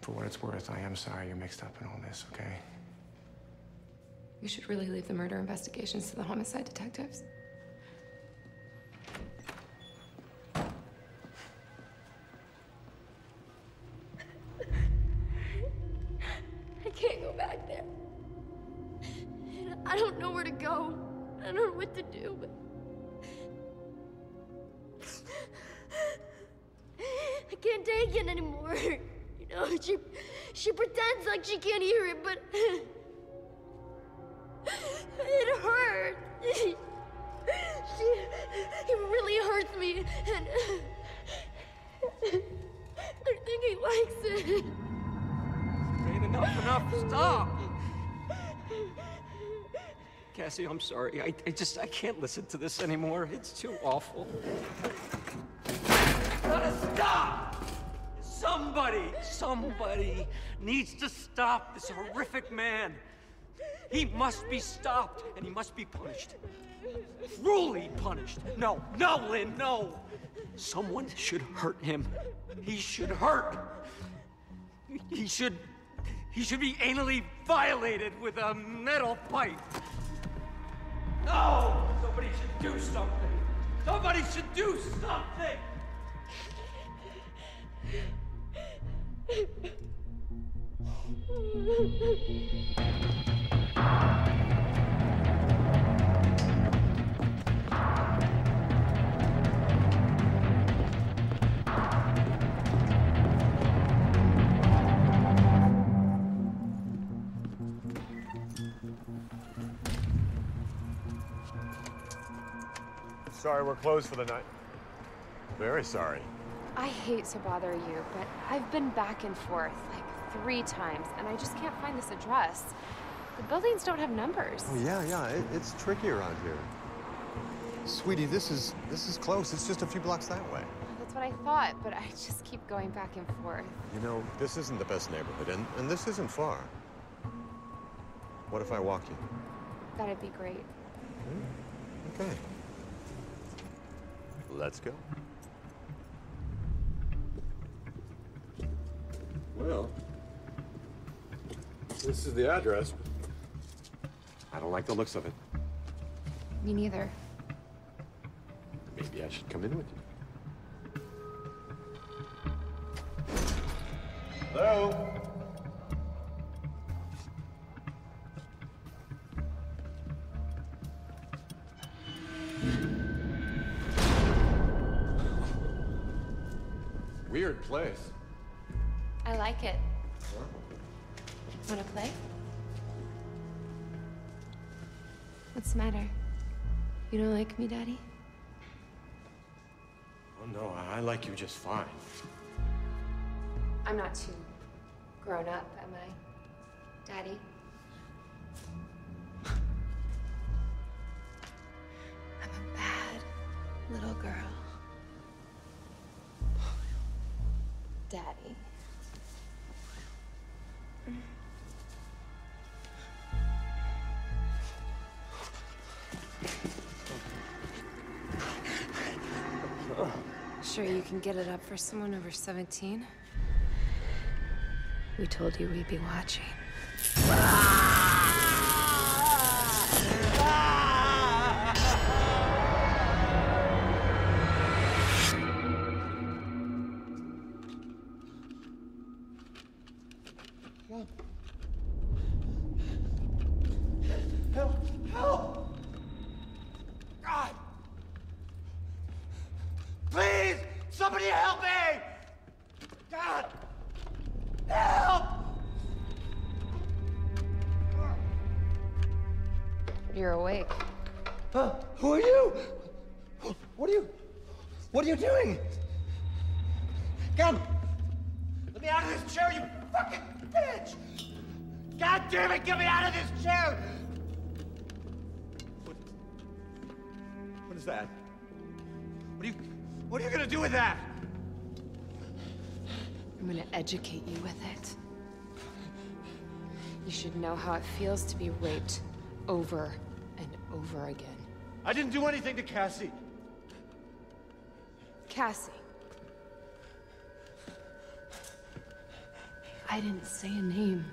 Speaker 19: For what it's worth, I am sorry you're mixed up in all this, okay?
Speaker 1: You should really leave the murder investigations to the homicide detectives.
Speaker 14: Go. I don't know what to do, but. I can't take it anymore. You know, she she pretends like she can't hear it, but it hurts. She, it really hurts me, and I think he likes it.
Speaker 6: Ain't enough enough. Stop.
Speaker 11: Cassie, I'm sorry. I, I just, I can't listen to this anymore. It's too awful. Gotta stop! Somebody, somebody needs to stop this horrific man. He must be stopped, and he must be punished. Cruelly punished. No, no, Lynn, no. Someone should hurt him. He should hurt. He should. He should be anally violated with a metal pipe. No! Somebody should do something. Somebody should do something.
Speaker 15: Sorry, we're closed for the night. Very sorry.
Speaker 1: I hate to bother you, but I've been back and forth like three times, and I just can't find this address. The buildings don't have numbers.
Speaker 15: Oh yeah, yeah. It, it's tricky around here. Sweetie, this is this is close. It's just a few blocks that way.
Speaker 1: That's what I thought, but I just keep going back and forth.
Speaker 15: You know, this isn't the best neighborhood, and, and this isn't far. What if I walk you?
Speaker 1: That'd be great.
Speaker 15: Hmm, okay. Let's go. Well, this is the address. I don't like the looks of it.
Speaker 1: Me neither.
Speaker 15: Maybe I should come in with you. Hello?
Speaker 1: Like you
Speaker 15: just fine.
Speaker 1: I'm not too grown up, am I? Daddy? Sure you can get it up for someone over 17? We told you we'd be watching. Feels to be raped over and over again.
Speaker 15: I didn't do anything to Cassie.
Speaker 1: Cassie. I didn't say a name.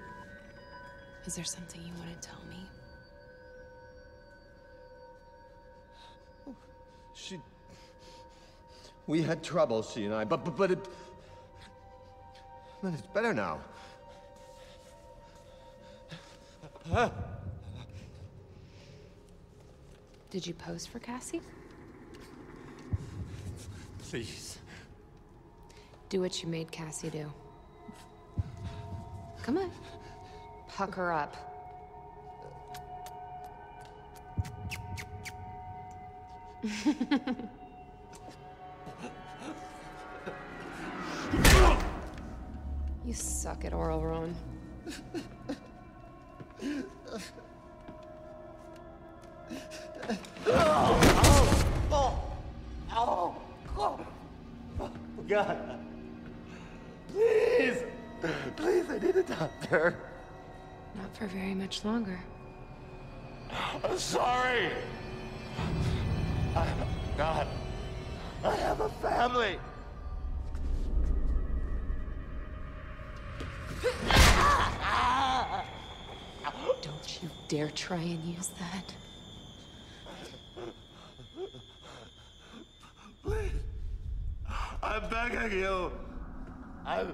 Speaker 1: Is there something you want to tell me?
Speaker 15: She. We had trouble, she and I, but but but it. But it's better now.
Speaker 1: Did you pose for Cassie?
Speaker 15: Please.
Speaker 1: Do what you made Cassie do. Come on. Pucker up. (laughs) you suck at oral, Ron.
Speaker 15: God. Please, please, I need a doctor.
Speaker 1: Not for very much longer.
Speaker 15: I'm sorry. I, God, I have a family.
Speaker 1: Don't you dare try and use that.
Speaker 15: Please, I'm you. I'm,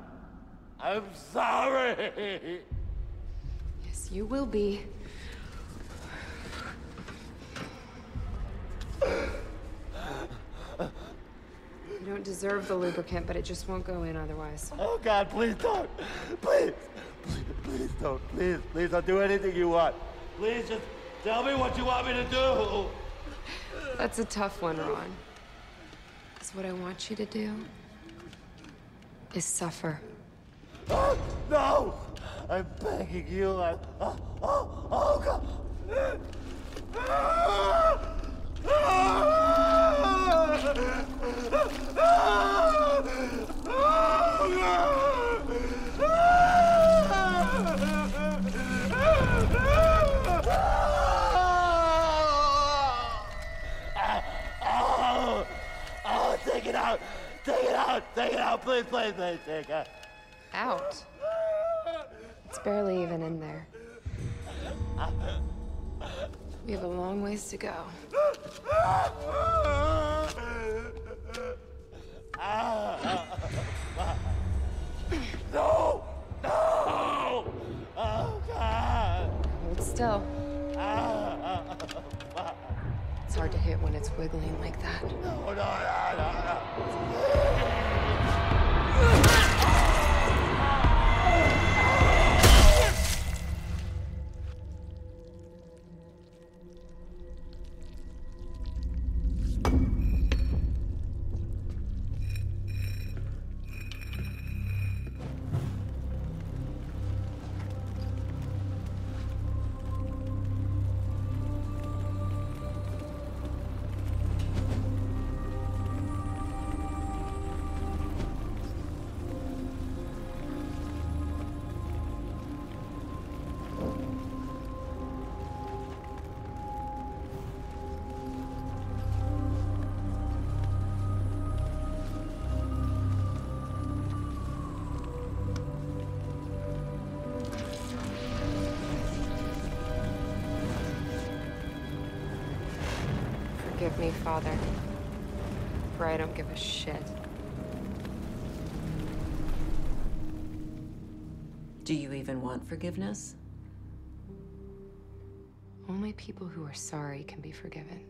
Speaker 15: I'm sorry.
Speaker 1: Yes, you will be. You don't deserve the lubricant, but it just won't go in otherwise.
Speaker 15: Oh God, please don't. Please, please, please don't. Please, please, I'll do anything you want. Please, just tell me what you want me to do.
Speaker 1: That's a tough one, Ron. Because what I want you to do is suffer.
Speaker 15: Oh, no! I'm begging you. I, oh, oh, oh, God. Oh, (laughs) oh, take it out! Take it out! Take it out! Please, please, please, take it.
Speaker 1: Out. It's barely even in there. We have a long ways to go.
Speaker 15: No! No! Oh, God!
Speaker 1: Oh, Hold still. It's hard to hit when it's wiggling like that.
Speaker 15: No, no, no, no, no.
Speaker 1: Me, Father. For I don't give a shit.
Speaker 2: Do you even want forgiveness?
Speaker 1: Only people who are sorry can be forgiven.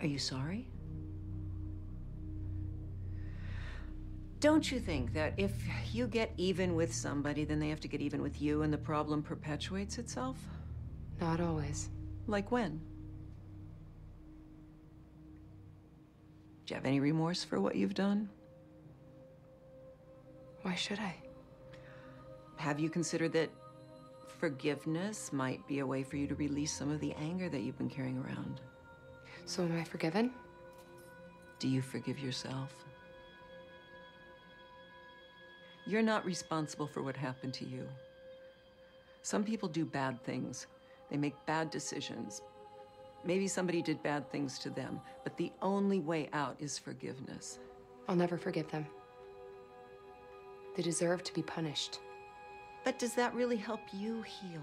Speaker 2: Are you sorry? Don't you think that if you get even with somebody, then they have to get even with you and the problem perpetuates itself?
Speaker 1: Not always.
Speaker 2: Like when? Do you have any remorse for what you've done?
Speaker 1: Why should I?
Speaker 2: Have you considered that forgiveness might be a way for you to release some of the anger that you've been carrying around?
Speaker 1: So am I forgiven?
Speaker 2: Do you forgive yourself? You're not responsible for what happened to you. Some people do bad things. They make bad decisions. Maybe somebody did bad things to them, but the only way out is forgiveness.
Speaker 1: I'll never forgive them. They deserve to be punished.
Speaker 2: But does that really help you heal?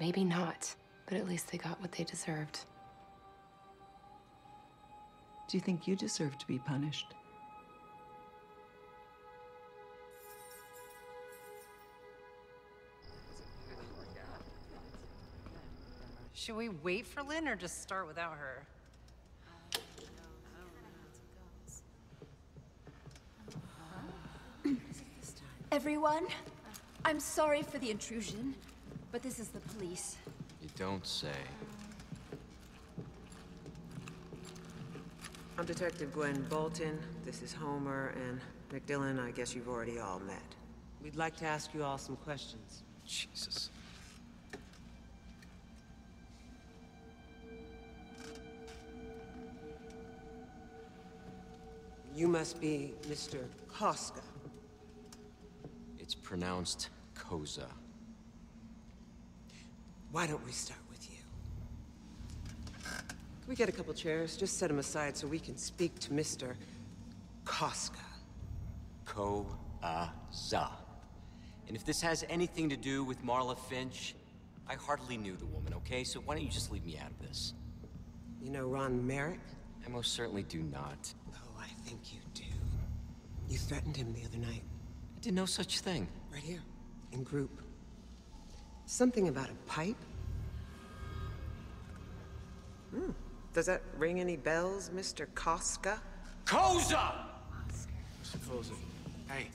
Speaker 1: Maybe not, but at least they got what they deserved.
Speaker 2: Do you think you deserve to be punished?
Speaker 9: Should we wait for Lynn or just start without her?
Speaker 13: Everyone, I'm sorry for the intrusion, but this is the police.
Speaker 11: You don't say.
Speaker 22: I'm Detective Gwen Bolton. This is Homer, and McDillon, I guess you've already all met. We'd like to ask you all some questions.
Speaker 11: Jesus.
Speaker 22: You must be Mr. Koska.
Speaker 11: It's pronounced Koza.
Speaker 22: Why don't we start with you? Can we get a couple chairs? Just set them aside so we can speak to Mr. Koska.
Speaker 11: Ko-a-za. And if this has anything to do with Marla Finch, I hardly knew the woman, okay? So why don't you just leave me out of this?
Speaker 22: You know Ron Merrick?
Speaker 11: I most certainly do not.
Speaker 22: I think you do. You threatened him the other night.
Speaker 11: I did no such thing.
Speaker 22: Right here, in group. Something about a pipe? Hmm. Does that ring any bells, Mr. Koska?
Speaker 11: Koza!
Speaker 19: Mr. Koza. Hey.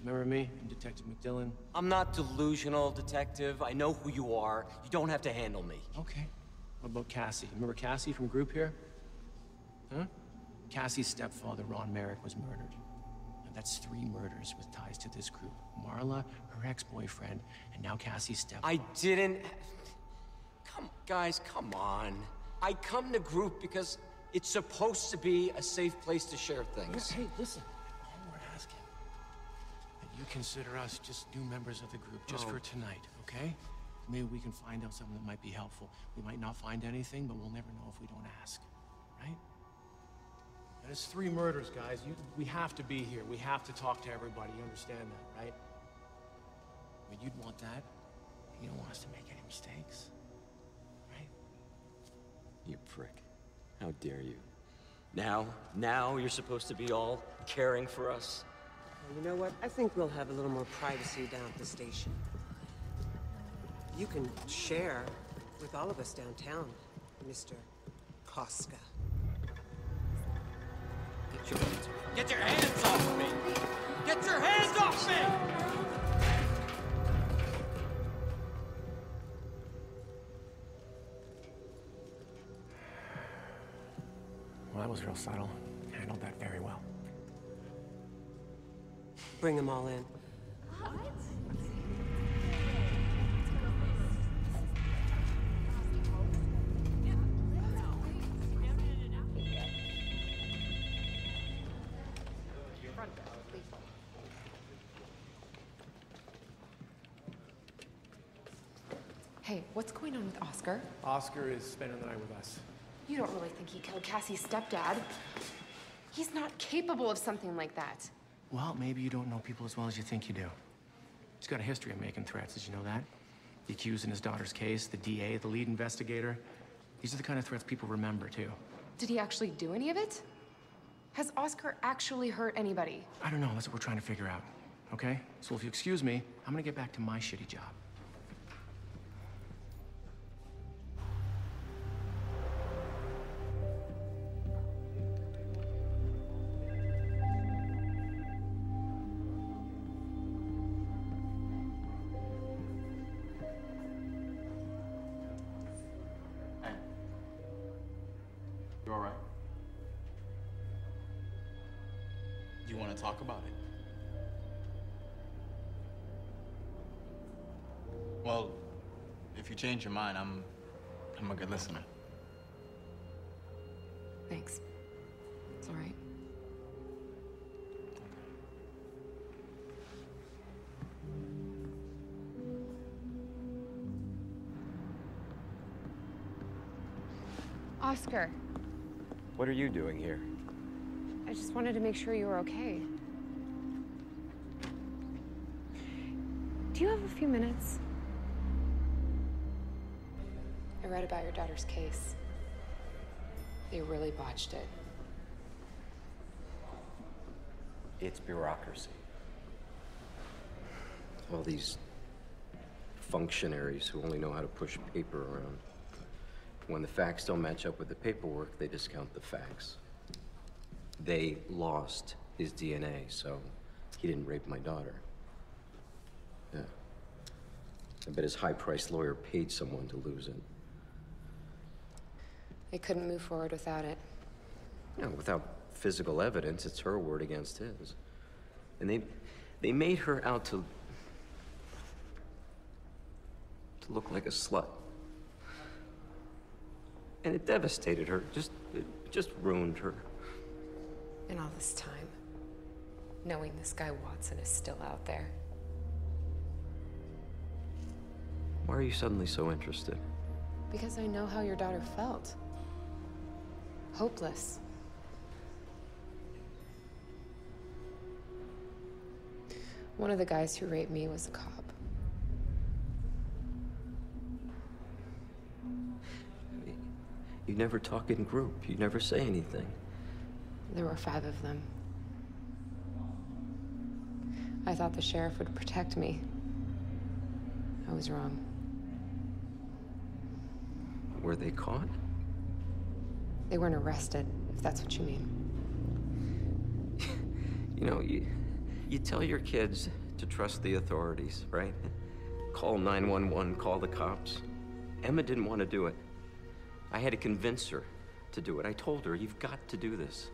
Speaker 19: Remember me and Detective McDillon?
Speaker 11: I'm not delusional, detective. I know who you are. You don't have to handle me.
Speaker 19: Okay. What about Cassie? Remember Cassie from group here? Huh? Cassie's stepfather, Ron Merrick, was murdered. Now, that's three murders with ties to this group. Marla, her ex-boyfriend, and now Cassie's step.
Speaker 11: I didn't... Come, guys, come on. I come to group because it's supposed to be a safe place to share things.
Speaker 19: Hey, listen. All we're asking that you consider us just new members of the group, just
Speaker 11: Oh.
Speaker 19: for tonight, okay? Maybe we can find out something that might be helpful. We might not find anything, but we'll never know if we don't ask? And it's three murders, guys. You, we have to be here. We have to talk to everybody. You understand that, right? I mean, you'd want that. You don't want us to make any mistakes. Right?
Speaker 11: You prick. How dare you? Now, now you're supposed to be all caring for us?
Speaker 22: Well, you know what? I think we'll have a little more privacy down at the station. You can share with all of us downtown, Mr. Koska.
Speaker 11: Get your hands off Get your hands off me! Get your hands off me!
Speaker 19: Well, that was real subtle. Handled that very well.
Speaker 22: Bring them all in.
Speaker 1: What's going on with Oscar?
Speaker 19: Oscar is spending the night with us.
Speaker 1: You don't really think he killed Cassie's stepdad? He's not capable of something like that.
Speaker 19: Well, maybe you don't know people as well as you think you do. He's got a history of making threats, did you know that? The accused in his daughter's case, the DA, the lead investigator. These are the kind of threats people remember, too.
Speaker 1: Did he actually do any of it? Has Oscar actually hurt anybody?
Speaker 19: I don't know, that's what we're trying to figure out, okay? So if you excuse me, I'm gonna get back to my shitty job.
Speaker 3: Change your mind, I'm I'm a good listener.
Speaker 1: Thanks. It's all right. Oscar,
Speaker 11: What are you doing here?
Speaker 1: I just wanted to make sure you were okay. Do you have a few minutes? About your daughter's case. They really botched it.
Speaker 11: It's bureaucracy. All these functionaries who only know how to push paper around. When the facts don't match up with the paperwork, they discount the facts. They lost his DNA, so he didn't rape my daughter. Yeah. I bet his high-priced lawyer paid someone to lose it.
Speaker 1: They couldn't move forward without it.
Speaker 11: No, without physical evidence, it's her word against his. And they, they made her out to, to look like a slut. And it devastated her. Just, it just ruined her.
Speaker 1: And all this time, knowing this guy Watson is still out there.
Speaker 11: Why are you suddenly so interested?
Speaker 1: Because I know how your daughter felt. Hopeless. One of the guys who raped me was a cop.
Speaker 11: You never talk in group. You never say anything.
Speaker 1: There were five of them. I thought the sheriff would protect me. I was wrong.
Speaker 11: Were they caught?
Speaker 1: They weren't arrested, if that's what you mean.
Speaker 11: You know, you, you tell your kids to trust the authorities, right? Call 911, call the cops. Emma didn't want to do it. I had to convince her to do it. I told her, you've got to do this.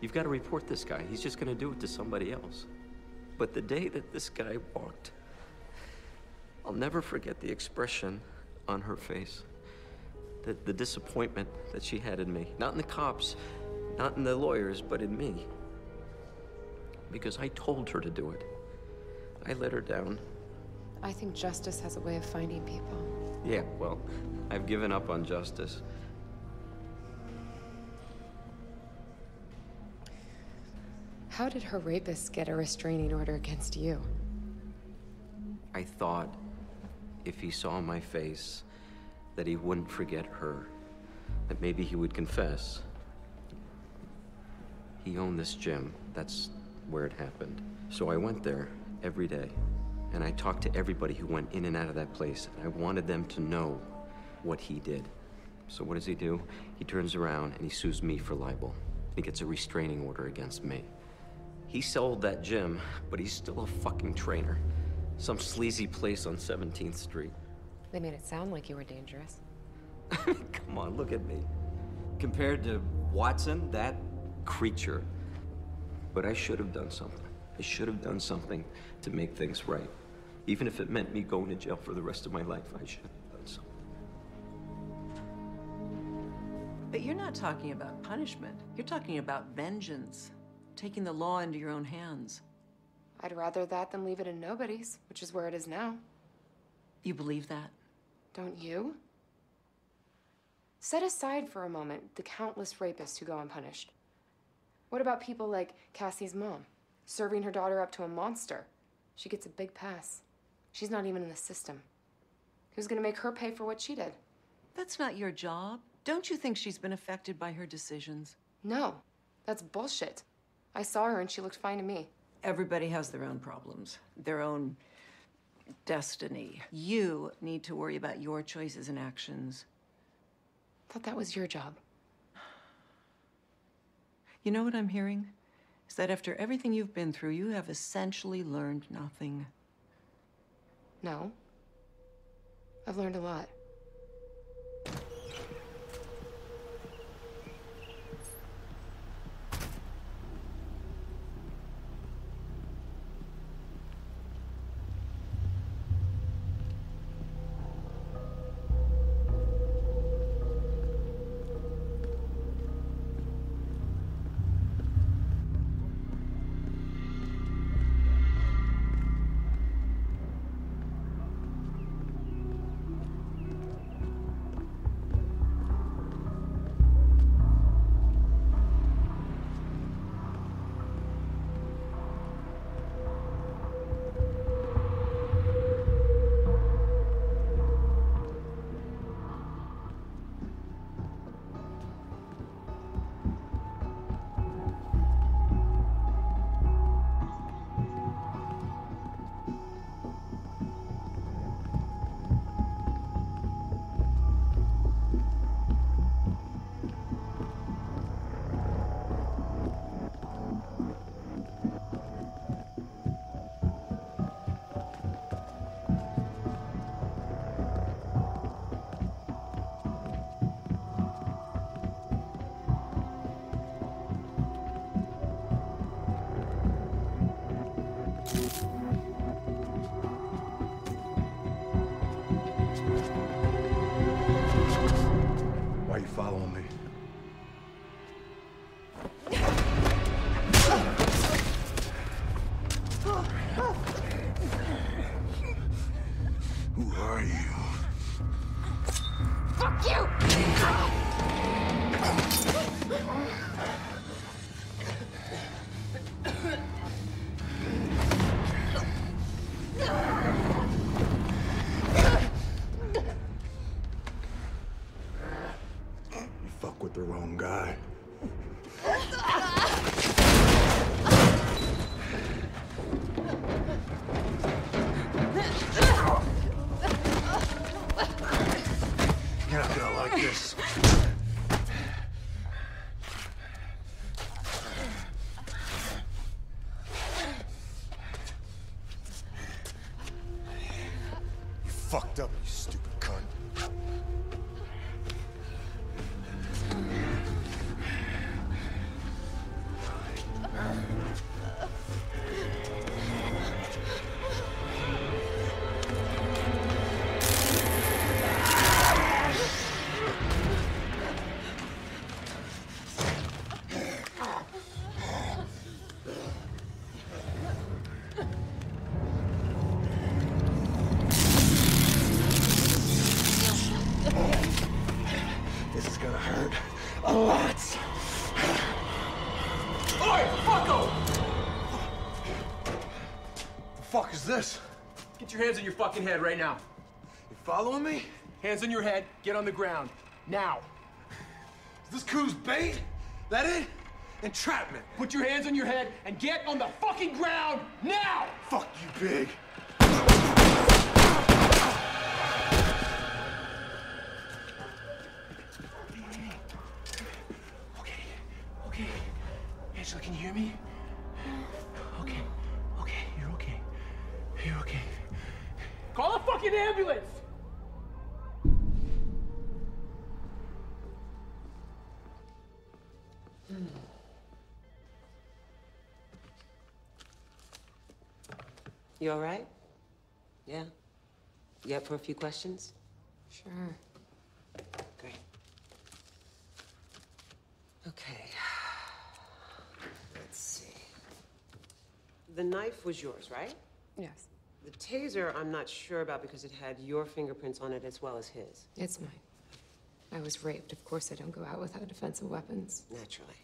Speaker 11: You've got to report this guy. He's just going to do it to somebody else. But the day that this guy walked, I'll never forget the expression on her face. The, the disappointment that she had in me. Not in the cops, not in the lawyers, but in me. Because I told her to do it. I let her down.
Speaker 1: I think justice has a way of finding people.
Speaker 11: Yeah, well, I've given up on justice.
Speaker 1: How did her rapist get a restraining order against you?
Speaker 11: I thought if he saw my face, that he wouldn't forget her. That maybe he would confess. He owned this gym. That's where it happened. So I went there every day. And I talked to everybody who went in and out of that place. And I wanted them to know what he did. So what does he do? He turns around and he sues me for libel. He gets a restraining order against me. He sold that gym, but he's still a fucking trainer. Some sleazy place on 17th Street.
Speaker 1: They made it sound like you were dangerous. (laughs)
Speaker 11: Come on, look at me. Compared to Watson, that creature. But I should have done something. I should have done something to make things right. Even if it meant me going to jail for the rest of my life, I should have done something.
Speaker 2: But you're not talking about punishment. You're talking about vengeance. Taking the law into your own hands.
Speaker 1: I'd rather that than leave it in nobody's, which is where it is now.
Speaker 2: You believe that?
Speaker 1: Don't you? Set aside for a moment the countless rapists who go unpunished. What about people like Cassie's mom, serving her daughter up to a monster? She gets a big pass. She's not even in the system. Who's gonna make her pay for what she did?
Speaker 2: That's not your job. Don't you think she's been affected by her decisions?
Speaker 1: No, that's bullshit. I saw her and she looked fine to me.
Speaker 2: Everybody has their own problems, their own destiny. You need to worry about your choices and actions.
Speaker 1: Thought that was your job.
Speaker 2: You know what I'm hearing? Is that after everything you've been through, you have essentially learned nothing.
Speaker 1: No. I've learned a lot.
Speaker 19: Fucking head right now.
Speaker 23: You following me?
Speaker 19: Hands on your head, get on the ground. Now.
Speaker 23: Is this coos bait? That it? Entrapment.
Speaker 19: Put your hands on your head and get on the fucking ground now!
Speaker 23: Fuck you, big.
Speaker 19: Okay, okay. Angela, can you hear me? Fucking ambulance!
Speaker 22: You all right? Yeah? You up for a few questions?
Speaker 1: Sure.
Speaker 22: Great. Okay. Let's see. The knife was yours, right?
Speaker 1: Yes.
Speaker 22: The taser, I'm not sure about because it had your fingerprints on it as well as his.
Speaker 1: It's mine. I was raped. Of course I don't go out without defensive weapons.
Speaker 22: Naturally.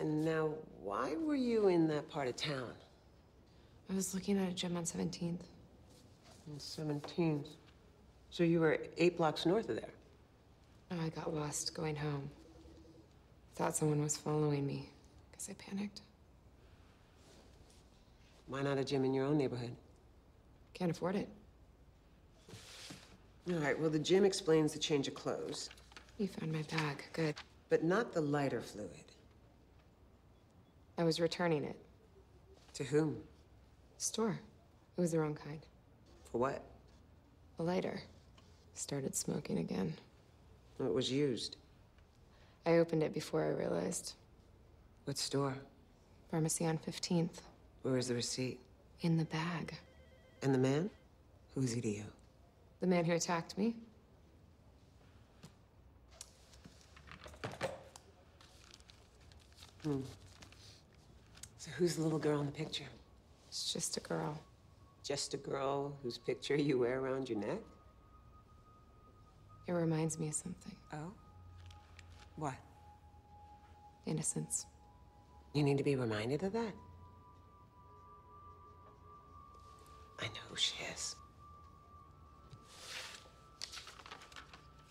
Speaker 22: And now, why were you in that part of town?
Speaker 1: I was looking at a gym on 17th.
Speaker 22: On 17th. So you were eight blocks north of there?
Speaker 1: Oh, I got lost going home. Thought someone was following me. because I panicked.
Speaker 22: Why not a gym in your own neighborhood?
Speaker 1: Can't afford it.
Speaker 22: All right, well, the gym explains the change of clothes.
Speaker 1: You found my bag. Good.
Speaker 22: But not the lighter fluid.
Speaker 1: I was returning it.
Speaker 22: To whom?
Speaker 1: Store. It was the wrong kind.
Speaker 22: For what?
Speaker 1: A lighter. Started smoking again.
Speaker 22: It was used.
Speaker 1: I opened it before I realized.
Speaker 22: What store?
Speaker 1: Pharmacy on 15th.
Speaker 22: Where is the receipt?
Speaker 1: In the bag.
Speaker 22: And the man? Who's he to you?
Speaker 1: The man who attacked me?
Speaker 22: Hmm. So who's the little girl in the picture?
Speaker 1: It's just a girl.
Speaker 22: Just a girl whose picture you wear around your neck?
Speaker 1: It reminds me of something.
Speaker 22: Oh? What?
Speaker 1: Innocence.
Speaker 22: You need to be reminded of that? I know who she is.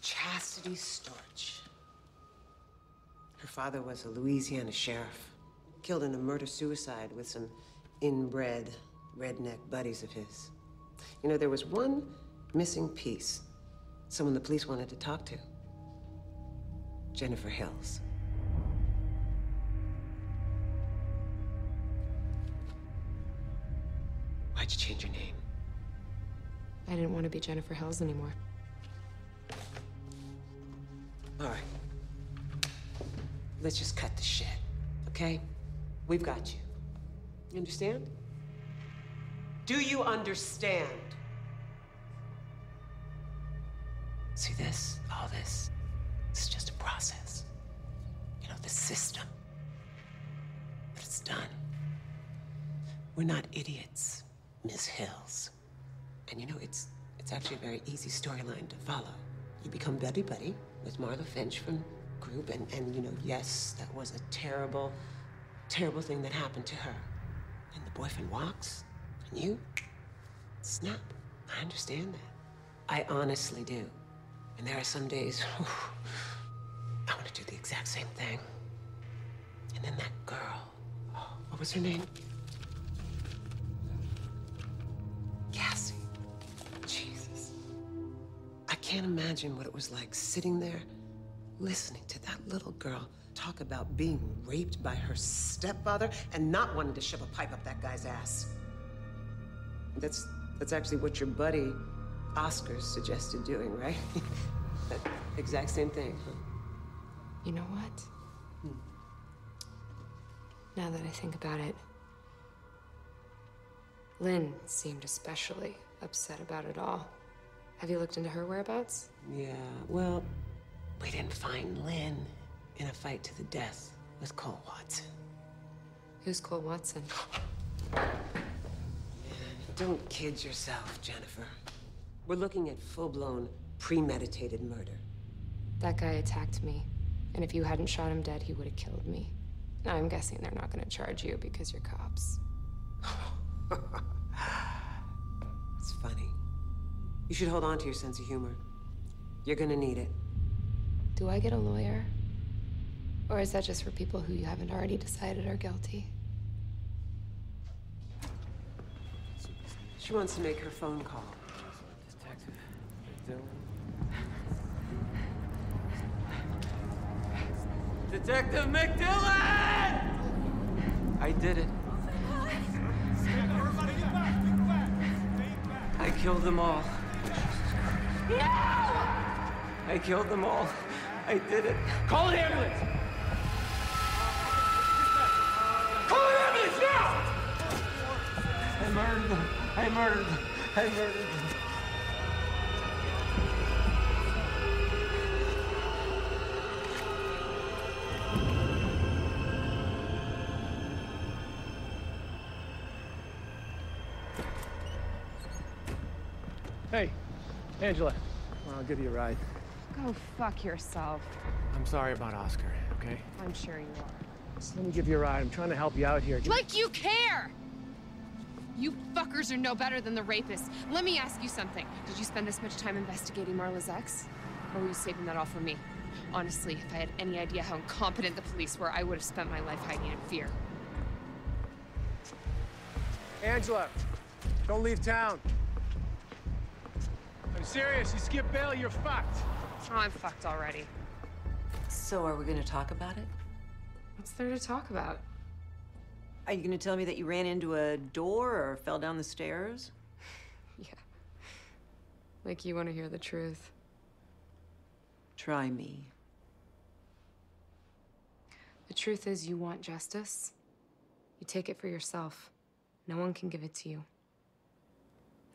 Speaker 22: Chastity Storch. Her father was a Louisiana sheriff, killed in a murder-suicide with some inbred redneck buddies of his. You know, there was one missing piece, someone the police wanted to talk to. Jennifer Hills. Why'd you change your name?
Speaker 1: I didn't want to be Jennifer Hills anymore.
Speaker 22: All right. Let's just cut the shit, okay? We've got you. You understand? Do you understand? See this? All this? It's just a process. You know, the system. But it's done. We're not idiots, Miss Hills. And you know, it's It's actually a very easy storyline to follow. You become buddy buddy with Marla Finch from Group, and, and you know, yes, that was a terrible, terrible thing that happened to her. And the boyfriend walks, and you snap. I understand that. I honestly do. And there are some days (laughs) I want to do the exact same thing. And then that girl, oh, what was her name? Can't imagine what it was like sitting there listening to that little girl talk about being raped by her stepfather and not wanting to shove a pipe up that guy's ass. That's that's actually what your buddy Oscar suggested doing, right? (laughs) that exact same thing, huh?
Speaker 1: You know what?
Speaker 22: Hmm.
Speaker 1: Now that I think about it, Lynn seemed especially upset about it all. Have you looked into her whereabouts?
Speaker 22: Yeah, well, we didn't find Lynn in a fight to the death with Cole Watson.
Speaker 1: Who's Cole Watson? (gasps)
Speaker 22: Don't kid yourself, Jennifer. We're looking at full-blown, premeditated murder.
Speaker 1: That guy attacked me. And if you hadn't shot him dead, he would have killed me. Now I'm guessing they're not gonna charge you because you're cops. (laughs)
Speaker 22: It's funny. You should hold on to your sense of humor. You're gonna need it.
Speaker 1: Do I get a lawyer? Or is that just for people who you haven't already decided are guilty?
Speaker 22: She wants to make her phone call.
Speaker 24: Detective McDillon! I did it. I killed them all. I killed them all. I did it.
Speaker 25: Call an ambulance! Call an ambulance now!
Speaker 24: I murdered them. I murdered them. I murdered them.
Speaker 25: Hey, Angela. I'll give you a ride.
Speaker 1: Go fuck yourself.
Speaker 25: I'm sorry about Oscar, okay?
Speaker 1: I'm sure you are.
Speaker 25: Just let me give you a ride. I'm trying to help you out here.
Speaker 1: Like you care! You fuckers are no better than the rapists. Let me ask you something. Did you spend this much time investigating Marla's ex? Or were you saving that all for me? Honestly, if I had any idea how incompetent the police were, I would have spent my life hiding in fear.
Speaker 25: Angela, don't leave town. I'm serious. You skip bail, you're fucked.
Speaker 1: Oh, I'm fucked already.
Speaker 2: So are we gonna talk about it?
Speaker 1: What's there to talk about?
Speaker 2: Are you gonna tell me that you ran into a door or fell down the stairs? (laughs)
Speaker 1: Yeah. Like you want to hear the truth.
Speaker 2: Try me.
Speaker 1: The truth is, you want justice. You take it for yourself. No one can give it to you.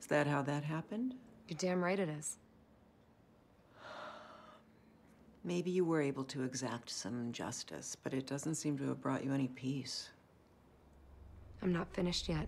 Speaker 2: Is that how that happened?
Speaker 1: You're damn right it is.
Speaker 2: Maybe you were able to exact some justice, but it doesn't seem to have brought you any peace.
Speaker 1: I'm not finished yet.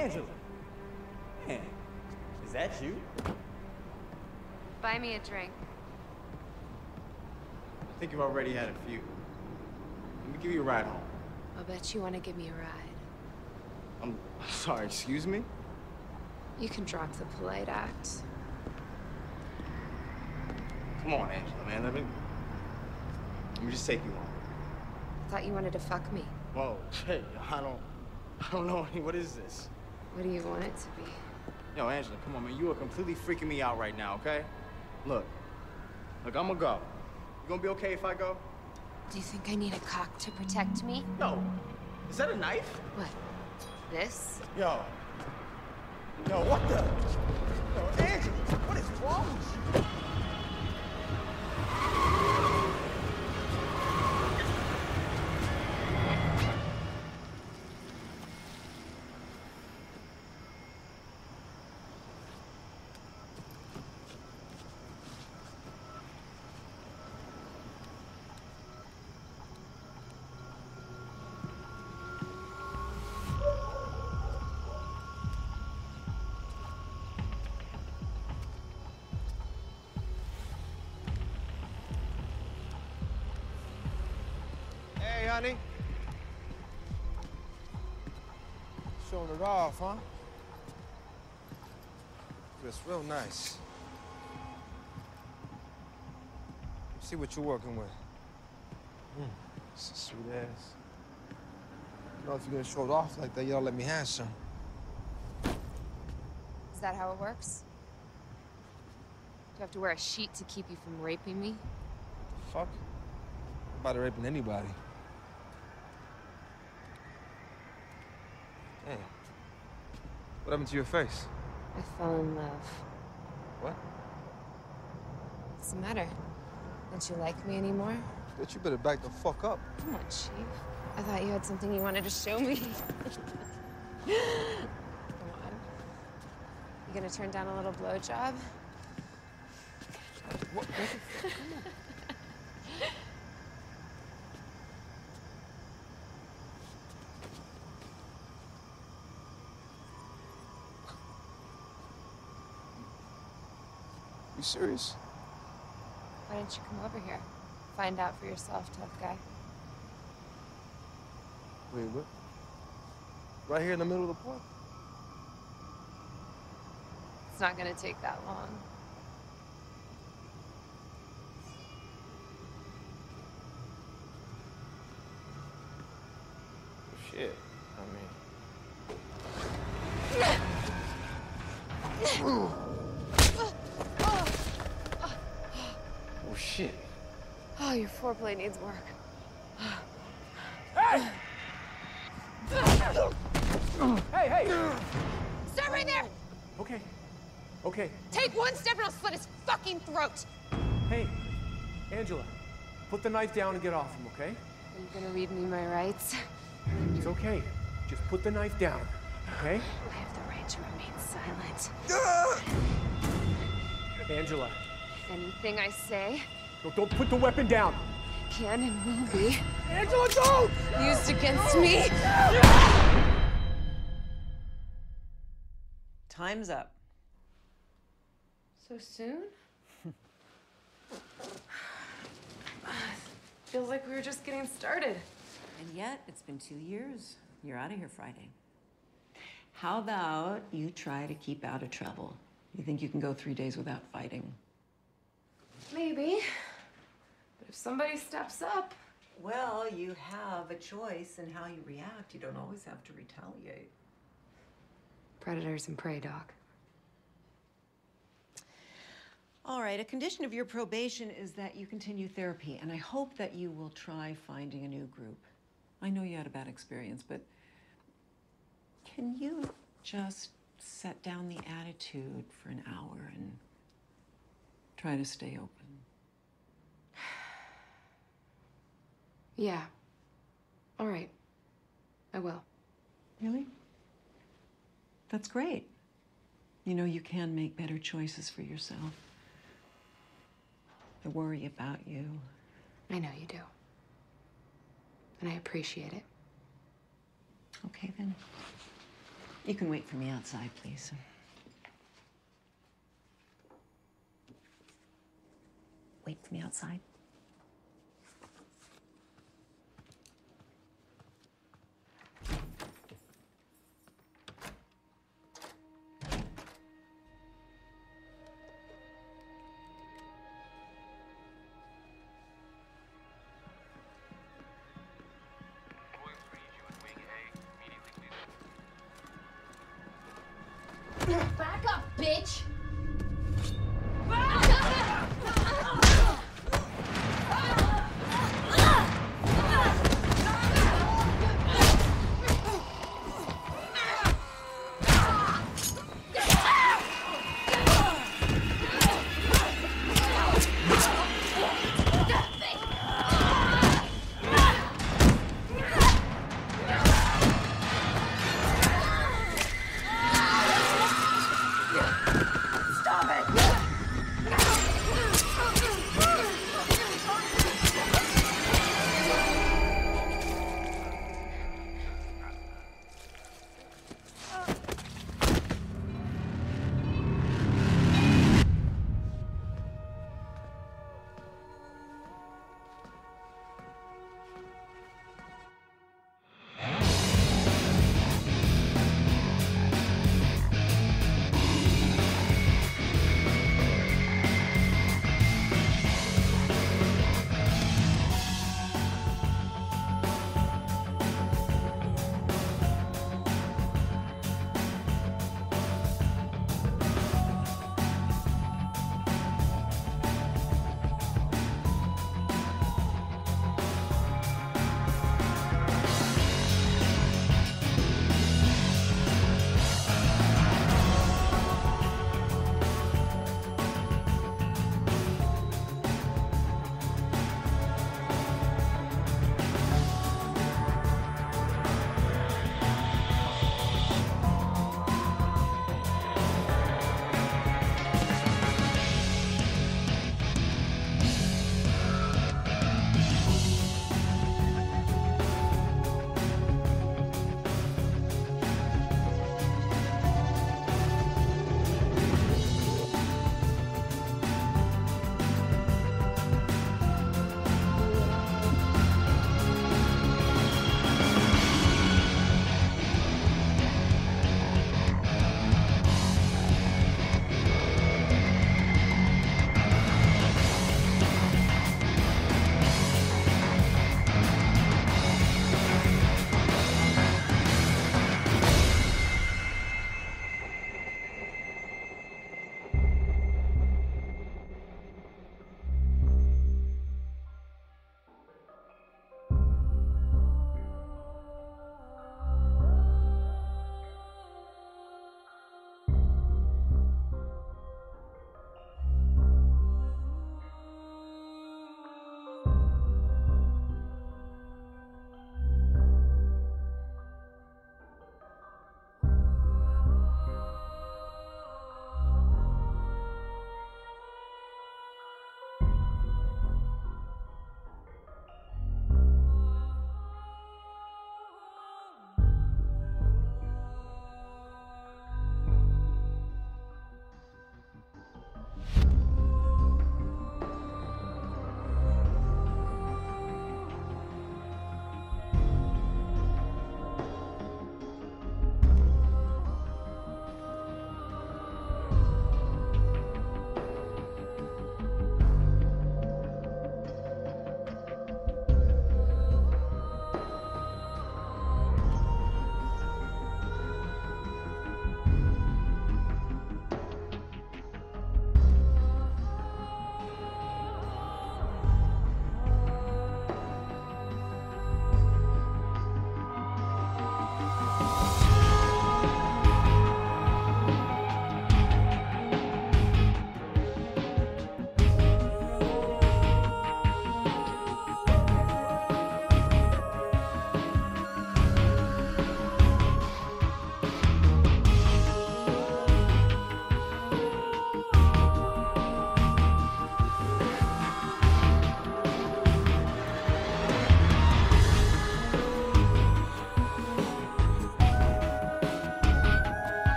Speaker 26: Angela. Man, is that you?
Speaker 1: Buy me a drink.
Speaker 3: I think you've already had a few. Let me give you a ride home.
Speaker 1: I'll bet you want to give me a ride.
Speaker 3: I'm sorry, excuse me?
Speaker 1: You can drop the polite act.
Speaker 3: Come on, Angela, man. Let me. Let me just take you home.
Speaker 1: I thought you wanted to fuck me.
Speaker 3: Whoa, hey, I don't. I don't know. (laughs) What is this?
Speaker 1: What do you want it to be?
Speaker 3: Yo, Angela, come on, man. You are completely freaking me out right now, okay? Look. Look, I'm gonna go. You gonna be okay if I go?
Speaker 1: Do you think I need a cock to protect me?
Speaker 3: No. Is that a knife?
Speaker 1: What? This?
Speaker 3: Yo. Yo, what the? Yo, Angela, what is wrong with you?
Speaker 6: It off, huh? Just real nice. See what you're working with. Mm, it's a sweet ass. You know, if you're gonna show it off like that, you gotta let me have some.
Speaker 1: Is that how it works? Do I have to wear a sheet to keep you from raping me?
Speaker 6: Fuck. I'm about to raping anybody. Hey. What happened to your face?
Speaker 1: I fell in love.
Speaker 6: What?
Speaker 1: What's the matter? Don't you like me anymore?
Speaker 6: Bitch, you better back the fuck up.
Speaker 1: Come on, Chief. I thought you had something you wanted to show me. (laughs) Come on. You gonna turn down a little blowjob?
Speaker 6: What? You serious?
Speaker 1: Why don't you come over here? Find out for yourself, tough guy.
Speaker 6: Wait, what? Right here in the middle of the park?
Speaker 1: It's not gonna take that long.
Speaker 6: Shit. Oh,
Speaker 1: your foreplay needs work.
Speaker 25: Hey, hey! hey!
Speaker 1: Stop right there!
Speaker 25: Okay. Okay.
Speaker 1: Take one step and I'll slit his fucking throat!
Speaker 25: Hey, Angela, put the knife down and get off him, okay?
Speaker 1: Are you gonna read me my rights?
Speaker 25: It's okay. Just put the knife down, okay?
Speaker 1: I have the right to remain silent.
Speaker 25: Angela,
Speaker 1: If anything I say
Speaker 25: no, don't put the weapon down.
Speaker 1: can and will be
Speaker 25: Angela, don't!
Speaker 1: used against me.
Speaker 2: Time's up.
Speaker 1: So soon? Feels like we were just getting started.
Speaker 2: And yet, it's been two years. You're out of here Friday. How about you try to keep out of trouble? You think you can go three days without fighting?
Speaker 1: Maybe. But if somebody steps up.
Speaker 2: Well, you have a choice in how you react. You don't always have to retaliate.
Speaker 1: Predators and prey, Doc.
Speaker 2: All right, a condition of your probation is that you continue therapy, and I hope that you will try finding a new group. I know you had a bad experience, but can you just set down the attitude for an hour and try to stay open?
Speaker 1: Yeah. All right. I will.
Speaker 2: Really? That's great. You know, you can make better choices for yourself. I worry about you.
Speaker 1: I know you do. And I appreciate it.
Speaker 2: Okay, then. You can wait for me outside, please.
Speaker 10: Wait for me outside.